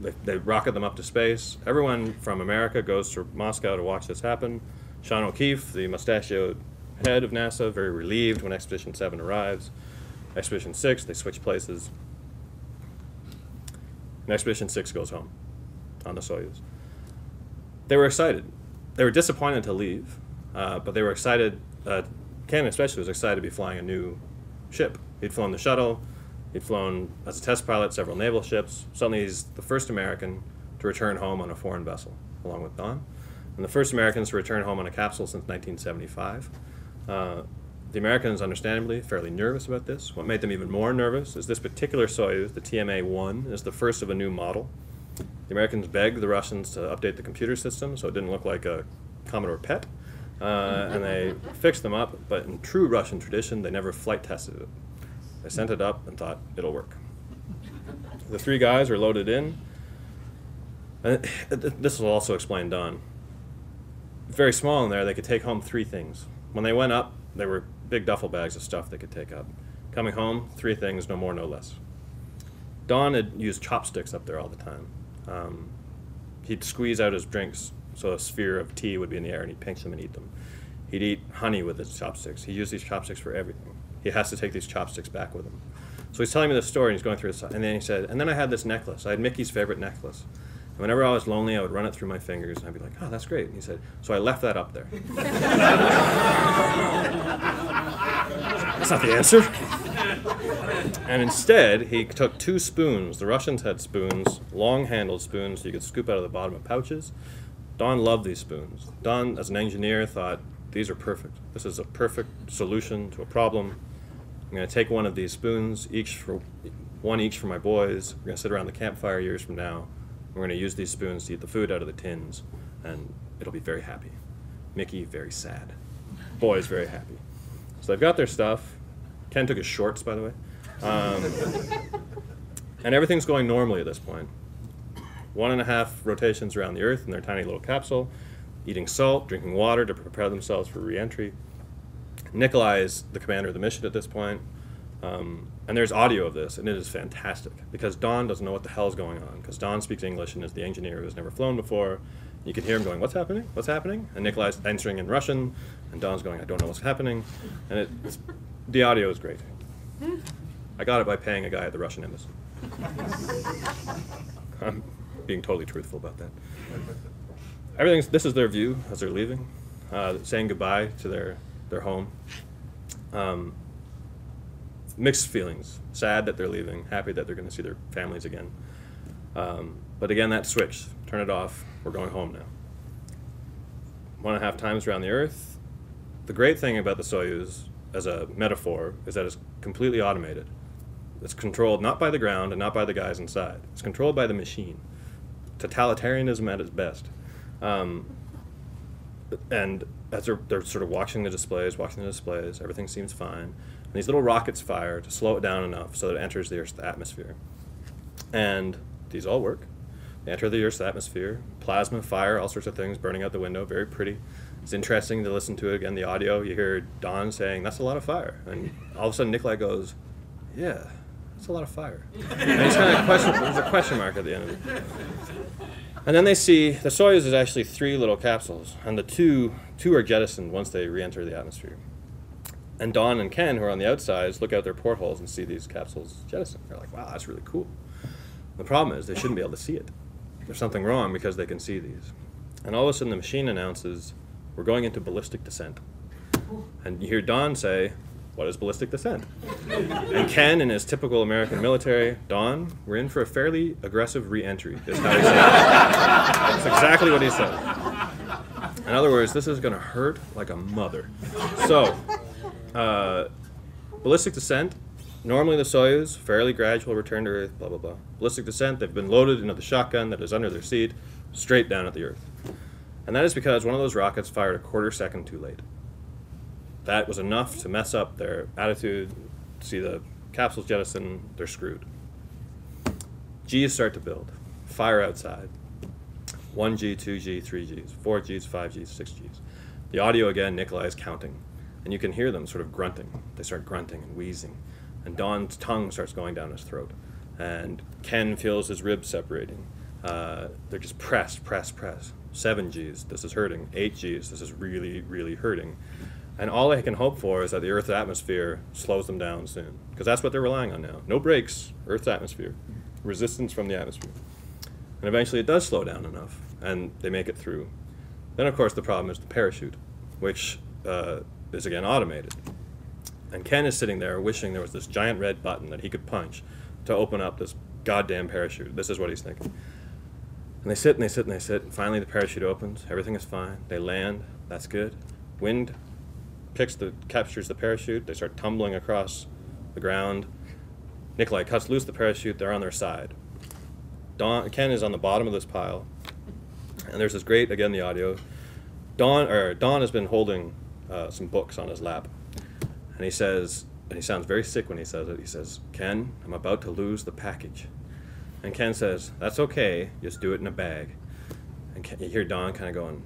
they, they rocket them up to space. Everyone from America goes to Moscow to watch this happen. Sean O'Keefe, the mustachioed head of NASA, very relieved when Expedition 7 arrives. Expedition 6, they switch places. And Expedition 6 goes home on the Soyuz. They were excited. They were disappointed to leave, uh, but they were excited. Uh, Ken especially was excited to be flying a new ship. He'd flown the shuttle, he'd flown as a test pilot several naval ships. Suddenly he's the first American to return home on a foreign vessel, along with Don. And the first Americans to return home on a capsule since 1975. Uh, the Americans, understandably, fairly nervous about this. What made them even more nervous is this particular Soyuz, the TMA-1, is the first of a new model. The Americans begged the Russians to update the computer system so it didn't look like a Commodore PET, uh, and they fixed them up, but in true Russian tradition, they never flight tested it. They sent it up and thought, it'll work. The three guys were loaded in. And this will also explain Don. Very small in there, they could take home three things. When they went up, they were big duffel bags of stuff they could take up. Coming home, three things, no more, no less. Don had used chopsticks up there all the time. Um, he'd squeeze out his drinks so a sphere of tea would be in the air and he'd pinch them and eat them. He'd eat honey with his chopsticks. He used these chopsticks for everything. He has to take these chopsticks back with him. So he's telling me this story and he's going through this, and then he said, and then I had this necklace. I had Mickey's favorite necklace. And whenever I was lonely, I would run it through my fingers and I'd be like, oh, that's great. And he said, so I left that up there. That's not the answer. And instead, he took two spoons. The Russians had spoons, long handled spoons, so you could scoop out of the bottom of pouches. Don loved these spoons. Don, as an engineer, thought these are perfect. This is a perfect solution to a problem. I'm going to take one of these spoons, each for one each for my boys. We're going to sit around the campfire years from now. We're going to use these spoons to eat the food out of the tins, and it'll be very happy. Mickey, very sad. Boys, very happy. So they've got their stuff. Ken took his shorts, by the way. Um, and everything's going normally at this point. One and a half rotations around the Earth in their tiny little capsule, eating salt, drinking water to prepare themselves for reentry. Nikolai is the commander of the mission at this point. Um, and there's audio of this, and it is fantastic because Don doesn't know what the hell is going on because Don speaks English and is the engineer who has never flown before. You can hear him going, "What's happening? What's happening?" And Nikolai's answering in Russian, and Don's going, "I don't know what's happening," and it, it's, the audio is great. I got it by paying a guy at the Russian embassy. I'm being totally truthful about that. Everything's. This is their view as they're leaving, uh, saying goodbye to their their home. Um, mixed feelings. Sad that they're leaving. Happy that they're going to see their families again. Um, but again, that switch. Turn it off. We're going home now. One and a half times around the Earth. The great thing about the Soyuz, as a metaphor, is that it's completely automated. It's controlled not by the ground and not by the guys inside. It's controlled by the machine. Totalitarianism at its best. Um, and as they're, they're sort of watching the displays, watching the displays, everything seems fine. And these little rockets fire to slow it down enough so that it enters the Earth's atmosphere. And these all work. They enter the Earth's atmosphere, plasma, fire, all sorts of things burning out the window, very pretty. It's interesting to listen to it again, the audio. You hear Don saying, That's a lot of fire. And all of a sudden, Nikolai goes, Yeah, that's a lot of fire. and kind of question, there's a question mark at the end of it. And then they see the Soyuz is actually three little capsules, and the two two are jettisoned once they re-enter the atmosphere. And Don and Ken, who are on the outsides, look out their portholes and see these capsules jettisoned. They're like, "Wow, that's really cool." The problem is they shouldn't be able to see it. There's something wrong because they can see these. And all of a sudden, the machine announces, "We're going into ballistic descent." And you hear Don say, What is ballistic descent? and Ken, in his typical American military, Don, we're in for a fairly aggressive re entry, is how he said. That's exactly what he said. In other words, this is going to hurt like a mother. So, uh, ballistic descent, normally the Soyuz, fairly gradual return to Earth, blah, blah, blah. Ballistic descent, they've been loaded into the shotgun that is under their seat, straight down at the Earth. And that is because one of those rockets fired a quarter second too late that was enough to mess up their attitude. See the capsules jettison, they're screwed. G's start to build. Fire outside. 1G, 2G, 3Gs, 4Gs, 5Gs, 6Gs. The audio again, Nikolai is counting. And you can hear them sort of grunting. They start grunting and wheezing. And Don's tongue starts going down his throat. And Ken feels his ribs separating. Uh, they're just pressed, pressed, pressed. 7Gs, this is hurting. 8Gs, this is really, really hurting. And all they can hope for is that the Earth's atmosphere slows them down soon. Because that's what they're relying on now. No brakes, Earth's atmosphere, resistance from the atmosphere. And eventually it does slow down enough, and they make it through. Then, of course, the problem is the parachute, which uh, is again automated. And Ken is sitting there wishing there was this giant red button that he could punch to open up this goddamn parachute. This is what he's thinking. And they sit and they sit and they sit. And finally, the parachute opens. Everything is fine. They land. That's good. Wind picks the captures the parachute. They start tumbling across the ground. Nikolai cuts loose the parachute. They're on their side. Don Ken is on the bottom of this pile, and there's this great again the audio. Don or Don has been holding uh, some books on his lap, and he says, and he sounds very sick when he says it. He says, "Ken, I'm about to lose the package," and Ken says, "That's okay. Just do it in a bag." And Ken, you hear Don kind of going,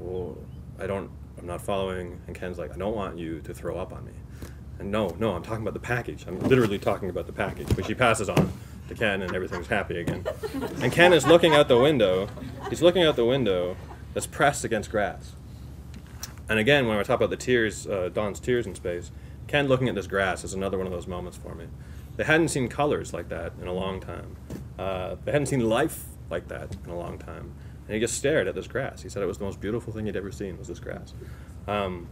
"Oh, I don't I'm not following. And Ken's like, I don't want you to throw up on me. And no, no, I'm talking about the package. I'm literally talking about the package, which he passes on to Ken, and everything's happy again. And Ken is looking out the window. He's looking out the window that's pressed against grass. And again, when I talk about the tears, uh, Don's tears in space, Ken looking at this grass is another one of those moments for me. They hadn't seen colors like that in a long time. Uh, they hadn't seen life like that in a long time and he just stared at this grass. He said it was the most beautiful thing he'd ever seen was this grass. Um,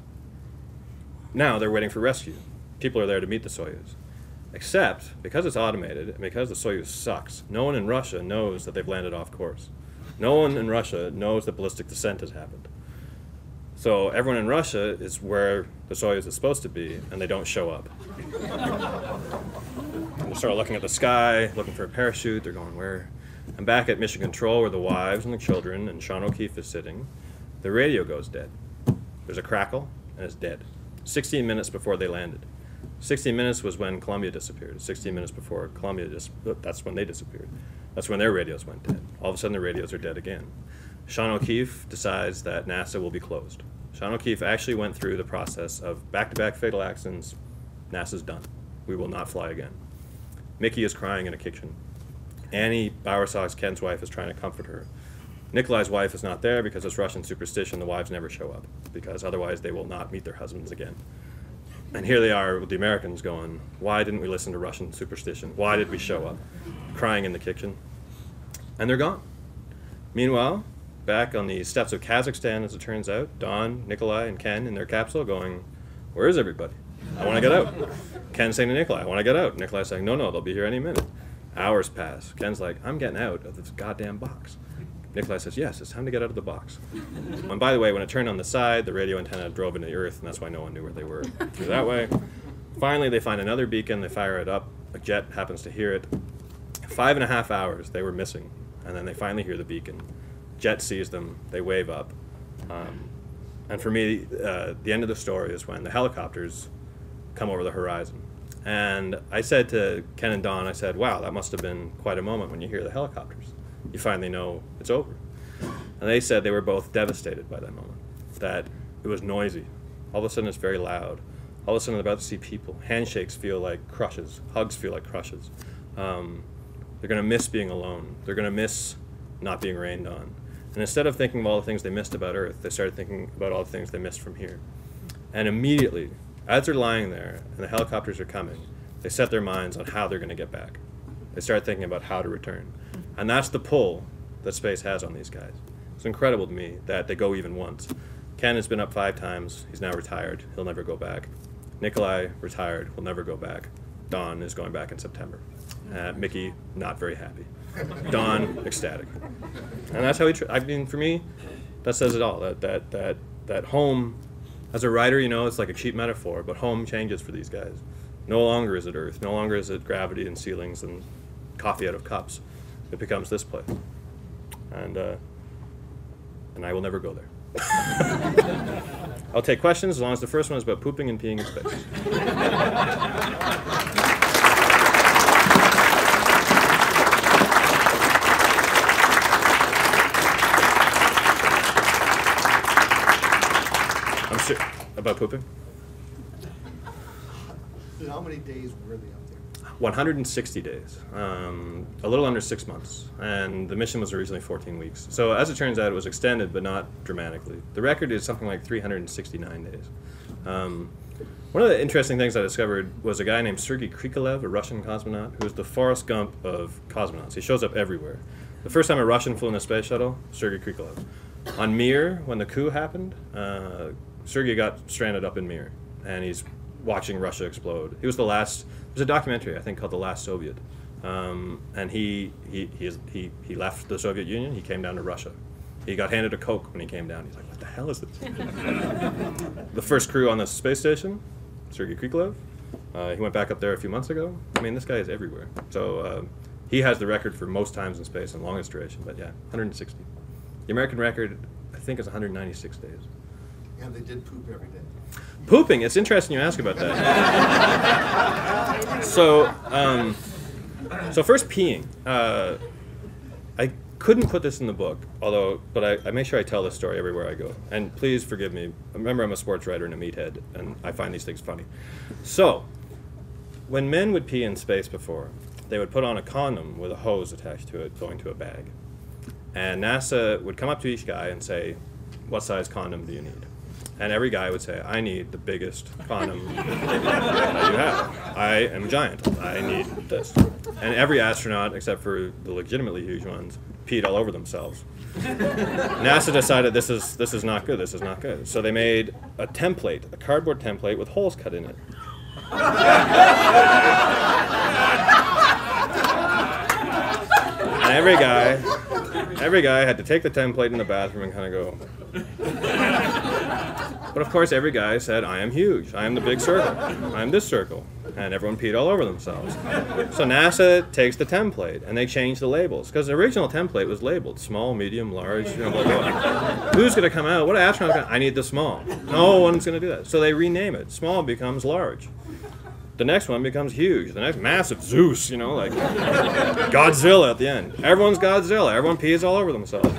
now they're waiting for rescue. People are there to meet the Soyuz. Except, because it's automated, and because the Soyuz sucks, no one in Russia knows that they've landed off course. No one in Russia knows that ballistic descent has happened. So everyone in Russia is where the Soyuz is supposed to be, and they don't show up. they start looking at the sky, looking for a parachute. They're going, where? And back at Mission Control, where the wives and the children and Sean O'Keefe is sitting, the radio goes dead. There's a crackle, and it's dead. 16 minutes before they landed. 16 minutes was when Columbia disappeared. 16 minutes before Columbia dis- that's when they disappeared. That's when their radios went dead. All of a sudden, the radios are dead again. Sean O'Keefe decides that NASA will be closed. Sean O'Keefe actually went through the process of back-to-back fatal accidents. NASA's done. We will not fly again. Mickey is crying in a kitchen. Annie Bowersox, Ken's wife, is trying to comfort her. Nikolai's wife is not there because it's Russian superstition. The wives never show up because otherwise they will not meet their husbands again. And here they are with the Americans going, Why didn't we listen to Russian superstition? Why did we show up? Crying in the kitchen. And they're gone. Meanwhile, back on the steppes of Kazakhstan, as it turns out, Don, Nikolai, and Ken in their capsule going, Where is everybody? I want to get out. Ken saying to Nikolai, I want to get out. Nikolai saying, No, no, they'll be here any minute. Hours pass. Ken's like, I'm getting out of this goddamn box. Nikolai says, Yes, it's time to get out of the box. and by the way, when it turned on the side, the radio antenna drove into the earth, and that's why no one knew where they were through that way. Finally, they find another beacon, they fire it up. A jet happens to hear it. Five and a half hours they were missing, and then they finally hear the beacon. Jet sees them, they wave up. Um, and for me, uh, the end of the story is when the helicopters come over the horizon. And I said to Ken and Don, I said, wow, that must have been quite a moment when you hear the helicopters. You finally know it's over. And they said they were both devastated by that moment, that it was noisy. All of a sudden, it's very loud. All of a sudden, they're about to see people. Handshakes feel like crushes, hugs feel like crushes. Um, they're going to miss being alone. They're going to miss not being rained on. And instead of thinking of all the things they missed about Earth, they started thinking about all the things they missed from here. And immediately, as they're lying there and the helicopters are coming, they set their minds on how they're going to get back. They start thinking about how to return. And that's the pull that space has on these guys. It's incredible to me that they go even once. Ken has been up five times. He's now retired. He'll never go back. Nikolai, retired. Will never go back. Don is going back in September. Uh, Mickey, not very happy. Don, ecstatic. And that's how he. I mean, for me, that says it all. That that that that home, as a writer, you know, it's like a cheap metaphor, but home changes for these guys. No longer is it Earth. No longer is it gravity and ceilings and coffee out of cups. It becomes this place. And uh, and I will never go there. I'll take questions as long as the first one is about pooping and peeing in space. I'm sure about pooping. How many days were they up there? 160 days, um, a little under six months, and the mission was originally 14 weeks. So as it turns out, it was extended, but not dramatically. The record is something like 369 days. Um, one of the interesting things I discovered was a guy named Sergei Krikalev, a Russian cosmonaut, who's the Forrest Gump of cosmonauts. He shows up everywhere. The first time a Russian flew in a space shuttle, Sergei Krikalev. On Mir, when the coup happened, uh, Sergei got stranded up in Mir, and he's watching Russia explode. He was the last. There's a documentary I think called "The Last Soviet," um, and he he he, is, he he left the Soviet Union. He came down to Russia. He got handed a Coke when he came down. He's like, "What the hell is this?" the first crew on the space station, Sergei Krikalev. Uh, he went back up there a few months ago. I mean, this guy is everywhere. So uh, he has the record for most times in space and longest duration. But yeah, 160. The American record, I think, is 196 days. And they did poop every day. Pooping. It's interesting you ask about that. so, um, so first peeing. Uh, I couldn't put this in the book, although, but I, I make sure I tell this story everywhere I go. And please forgive me. Remember, I'm a sports writer and a meathead, and I find these things funny. So, when men would pee in space before, they would put on a condom with a hose attached to it, going to a bag. And NASA would come up to each guy and say, "What size condom do you need?" And every guy would say, I need the biggest condom you have. I am giant. I need this. And every astronaut, except for the legitimately huge ones, peed all over themselves. NASA decided this is this is not good. This is not good. So they made a template, a cardboard template with holes cut in it. And every guy, every guy had to take the template in the bathroom and kind of go. But of course, every guy said, I am huge. I am the big circle. I am this circle. And everyone peed all over themselves. So NASA takes the template and they change the labels. Because the original template was labeled small, medium, large, you know, blah, blah. Who's going to come out? What astronaut? Gonna, I need the small. No one's going to do that. So they rename it. Small becomes large. The next one becomes huge. The next massive Zeus, you know, like Godzilla at the end. Everyone's Godzilla. Everyone pees all over themselves.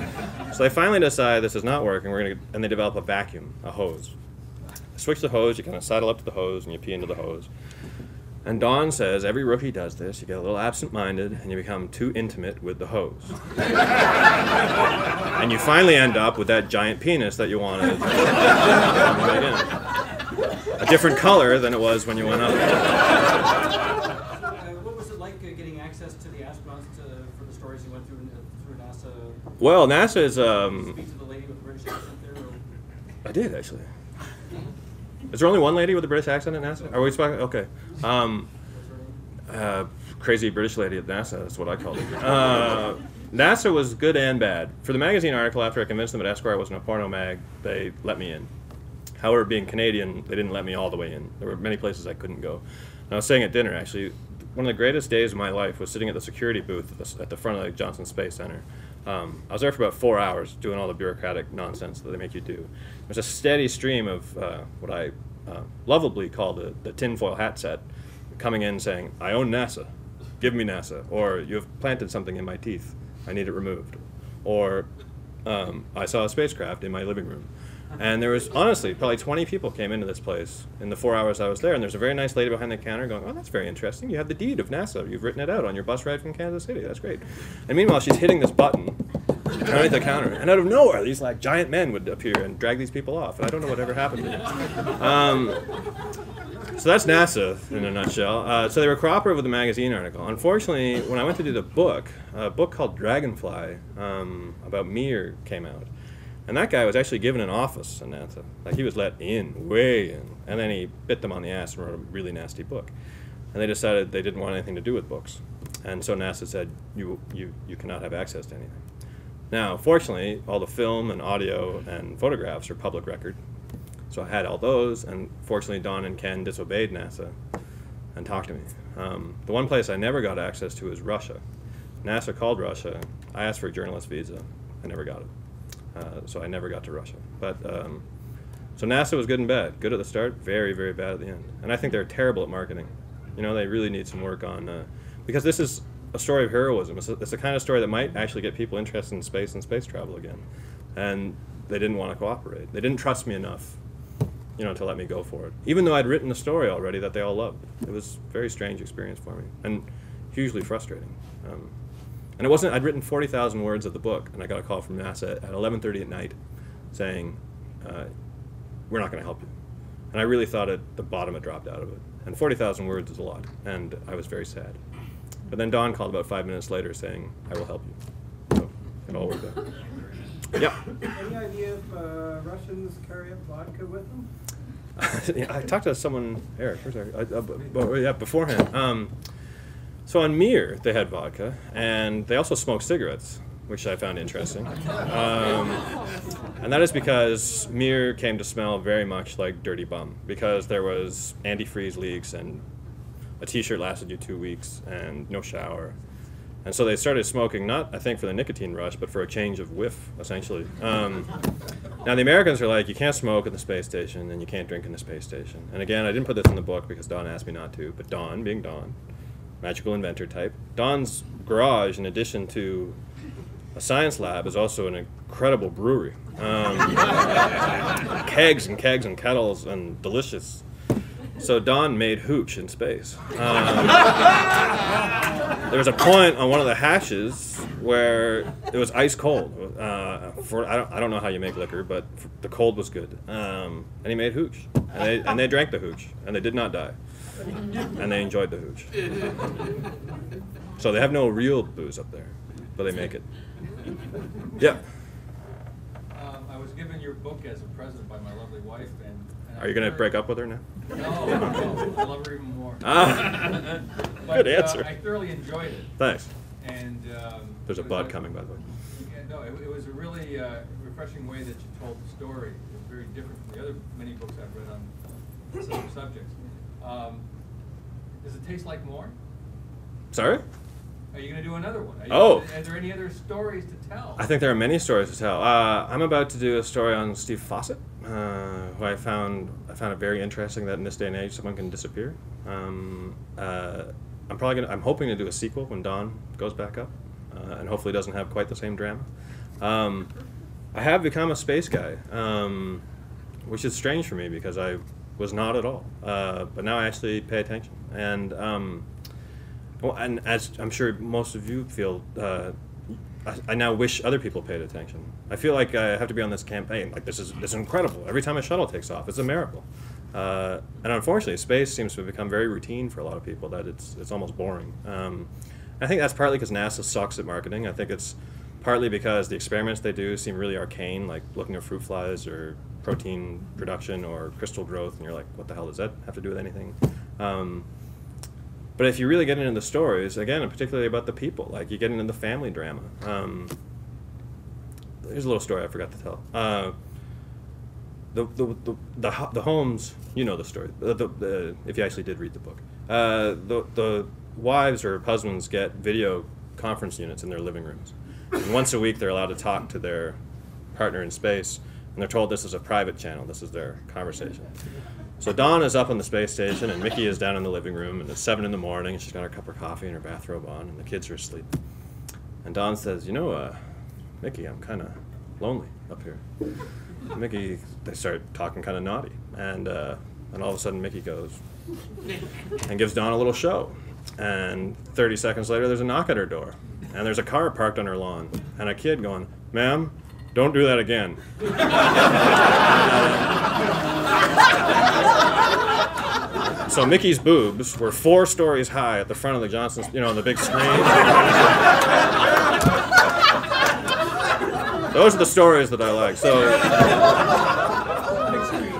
So they finally decide this is not working. We're gonna, and they develop a vacuum, a hose. Switch the hose. You kind of saddle up to the hose and you pee into the hose. And Don says every rookie does this. You get a little absent-minded and you become too intimate with the hose. and you finally end up with that giant penis that you wanted. a different color than it was when you went up. Uh, what was it like uh, getting access to the astronauts uh, for the stories you went through uh, through NASA? Well, NASA is. Um, Speak to the lady with the British accent there. Or? I did actually. Is there only one lady with a British accent at NASA? Are we speaking? Okay. Um, uh, crazy British lady at NASA. That's what I called her. Uh, NASA was good and bad. For the magazine article, after I convinced them that Esquire wasn't a porno mag, they let me in. However, being Canadian, they didn't let me all the way in. There were many places I couldn't go. And I was saying at dinner, actually, one of the greatest days of my life was sitting at the security booth at the, at the front of the Johnson Space Center. Um, I was there for about four hours doing all the bureaucratic nonsense that they make you do. There's a steady stream of uh, what I uh, lovably call the, the tinfoil hat set coming in saying, I own NASA, give me NASA, or you have planted something in my teeth, I need it removed, or um, I saw a spacecraft in my living room. And there was honestly probably 20 people came into this place in the four hours I was there, and there's a very nice lady behind the counter going, "Oh, that's very interesting. You have the deed of NASA. You've written it out on your bus ride from Kansas City. That's great." And meanwhile, she's hitting this button, underneath the counter. And out of nowhere, these like giant men would appear and drag these people off. And I don't know whatever happened to them. Um, so that's NASA in a nutshell. Uh, so they were cooperative with the magazine article. Unfortunately, when I went to do the book, a book called Dragonfly um, about Mir came out. And that guy was actually given an office in NASA. Like he was let in, way in. And then he bit them on the ass and wrote a really nasty book. And they decided they didn't want anything to do with books. And so NASA said, you, you, you cannot have access to anything. Now, fortunately, all the film and audio and photographs are public record. So I had all those, and fortunately, Don and Ken disobeyed NASA and talked to me. Um, the one place I never got access to is Russia. NASA called Russia. I asked for a journalist visa. I never got it. Uh, so I never got to Russia. But um, so NASA was good and bad. Good at the start, very, very bad at the end. And I think they're terrible at marketing. You know, they really need some work on uh, because this is a story of heroism. It's, a, it's the kind of story that might actually get people interested in space and space travel again. And they didn't want to cooperate. They didn't trust me enough, you know, to let me go for it. Even though I'd written a story already that they all loved. It was a very strange experience for me and hugely frustrating. Um, and it wasn't. I'd written forty thousand words of the book, and I got a call from NASA at eleven thirty at night, saying, uh, "We're not going to help you." And I really thought at the bottom had dropped out of it. And forty thousand words is a lot, and I was very sad. But then Don called about five minutes later, saying, "I will help you." So it all worked out. Yeah. Any idea if uh, Russians carry up vodka with them? yeah, I talked to someone, Eric, where's Eric? Uh, uh, b- b- yeah, beforehand. Um, so on Mir, they had vodka, and they also smoked cigarettes, which I found interesting. Um, and that is because Mir came to smell very much like Dirty Bum, because there was antifreeze leaks, and a T-shirt lasted you two weeks, and no shower. And so they started smoking, not I think for the nicotine rush, but for a change of whiff, essentially. Um, now the Americans are like, you can't smoke in the space station, and you can't drink in the space station. And again, I didn't put this in the book because Don asked me not to, but Don, being Don, magical inventor type, Don's garage, in addition to a science lab, is also an incredible brewery. Um, kegs and kegs and kettles and delicious. So Don made hooch in space. Um, there was a point on one of the hashes where it was ice cold. Uh, for I don't, I don't know how you make liquor, but the cold was good. Um, and he made hooch, and they and they drank the hooch, and they did not die, and they enjoyed the hooch. So they have no real booze up there, but they make it. Yeah. Um, I was given your book as a present by my lovely wife, and. and Are you gonna break up with her now? No, no, I love her even more. Ah. But, Good answer. Uh, I thoroughly enjoyed it, Thanks. and. Um, There's a bud coming, by the way. Yeah, no, it, it was a really uh, refreshing way that you told the story. It was very different from the other many books I've read on similar subjects. Um, does it taste like more? Sorry. Are you going to do another one? Are you Oh. Are there any other stories to tell? I think there are many stories to tell. Uh, I'm about to do a story on Steve Fossett, uh, who I found I found it very interesting that in this day and age someone can disappear. Um, uh, I'm probably gonna I'm hoping to do a sequel when Don goes back up, uh, and hopefully doesn't have quite the same drama. Um, I have become a space guy, um, which is strange for me because I was not at all. Uh, but now I actually pay attention, and um, well, and as I'm sure most of you feel, uh, I, I now wish other people paid attention. I feel like I have to be on this campaign. Like this is this is incredible. Every time a shuttle takes off, it's a miracle. Uh, and unfortunately, space seems to have become very routine for a lot of people. That it's it's almost boring. Um, I think that's partly because NASA sucks at marketing. I think it's partly because the experiments they do seem really arcane, like looking at fruit flies or protein production or crystal growth, and you're like, what the hell does that have to do with anything? Um, but if you really get into the stories, again, particularly about the people, like you get into the family drama. Um, here's a little story I forgot to tell. Uh, the, the, the, the, the homes, you know the story, the, the, the, if you actually did read the book. Uh, the, the wives or husbands get video conference units in their living rooms. And once a week, they're allowed to talk to their partner in space, and they're told this is a private channel, this is their conversation. So Don is up on the space station, and Mickey is down in the living room, and it's seven in the morning, and she's got her cup of coffee and her bathrobe on, and the kids are asleep. And Don says, "You know, uh, Mickey, I'm kind of lonely up here." And Mickey, they start talking kind of naughty, and uh, and all of a sudden Mickey goes and gives Don a little show, and 30 seconds later there's a knock at her door, and there's a car parked on her lawn, and a kid going, ma'am, don't do that again. So Mickey's boobs were four stories high at the front of the Johnson's, you know, on the big screen. Those are the stories that I like. So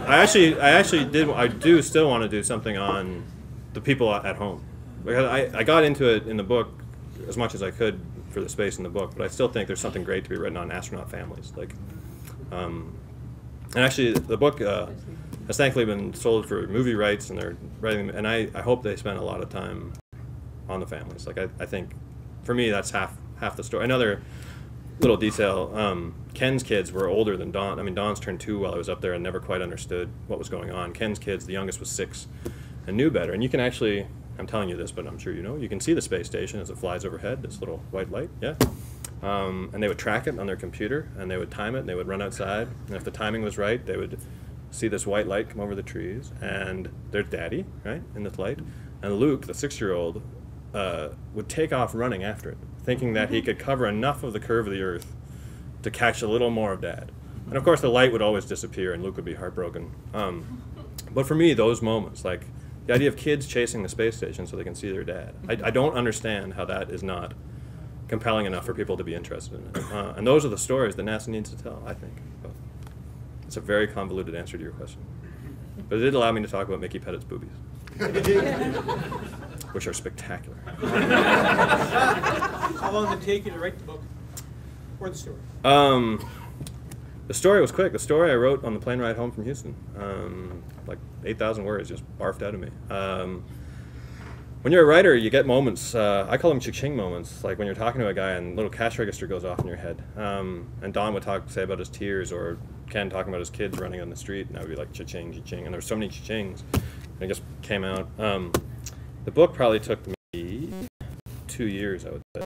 I actually, I actually did, I do still want to do something on the people at home. Because I, I got into it in the book as much as I could for the space in the book, but I still think there's something great to be written on astronaut families. Like, um, and actually, the book uh, has thankfully been sold for movie rights, and they're writing. And I, I hope they spend a lot of time on the families. Like, I, I think, for me, that's half half the story. Another little detail: um, Ken's kids were older than Don. I mean, Don's turned two while I was up there, and never quite understood what was going on. Ken's kids, the youngest was six, and knew better. And you can actually, I'm telling you this, but I'm sure you know, you can see the space station as it flies overhead. This little white light, yeah. Um, and they would track it on their computer, and they would time it, and they would run outside, and if the timing was right, they would see this white light come over the trees, and their daddy, right, in this light, and Luke, the six-year-old, uh, would take off running after it, thinking that he could cover enough of the curve of the Earth to catch a little more of Dad. And of course, the light would always disappear, and Luke would be heartbroken. Um, but for me, those moments, like the idea of kids chasing the space station so they can see their dad, I, I don't understand how that is not compelling enough for people to be interested in it. Uh, and those are the stories that NASA needs to tell, I think. But it's a very convoluted answer to your question. But it did allow me to talk about Mickey Pettit's boobies, which are spectacular. How long did it take you to write the book or the story? Um, the story was quick. The story I wrote on the plane ride home from Houston, um, like 8,000 words just barfed out of me. Um, when you're a writer, you get moments. Uh, I call them cha-ching moments, like when you're talking to a guy and little cash register goes off in your head. Um, and Don would talk, say about his tears, or Ken talking about his kids running on the street, and I would be like cha-ching, cha-ching, and there were so many cha-chings, and it just came out. Um, the book probably took me two years, I would say.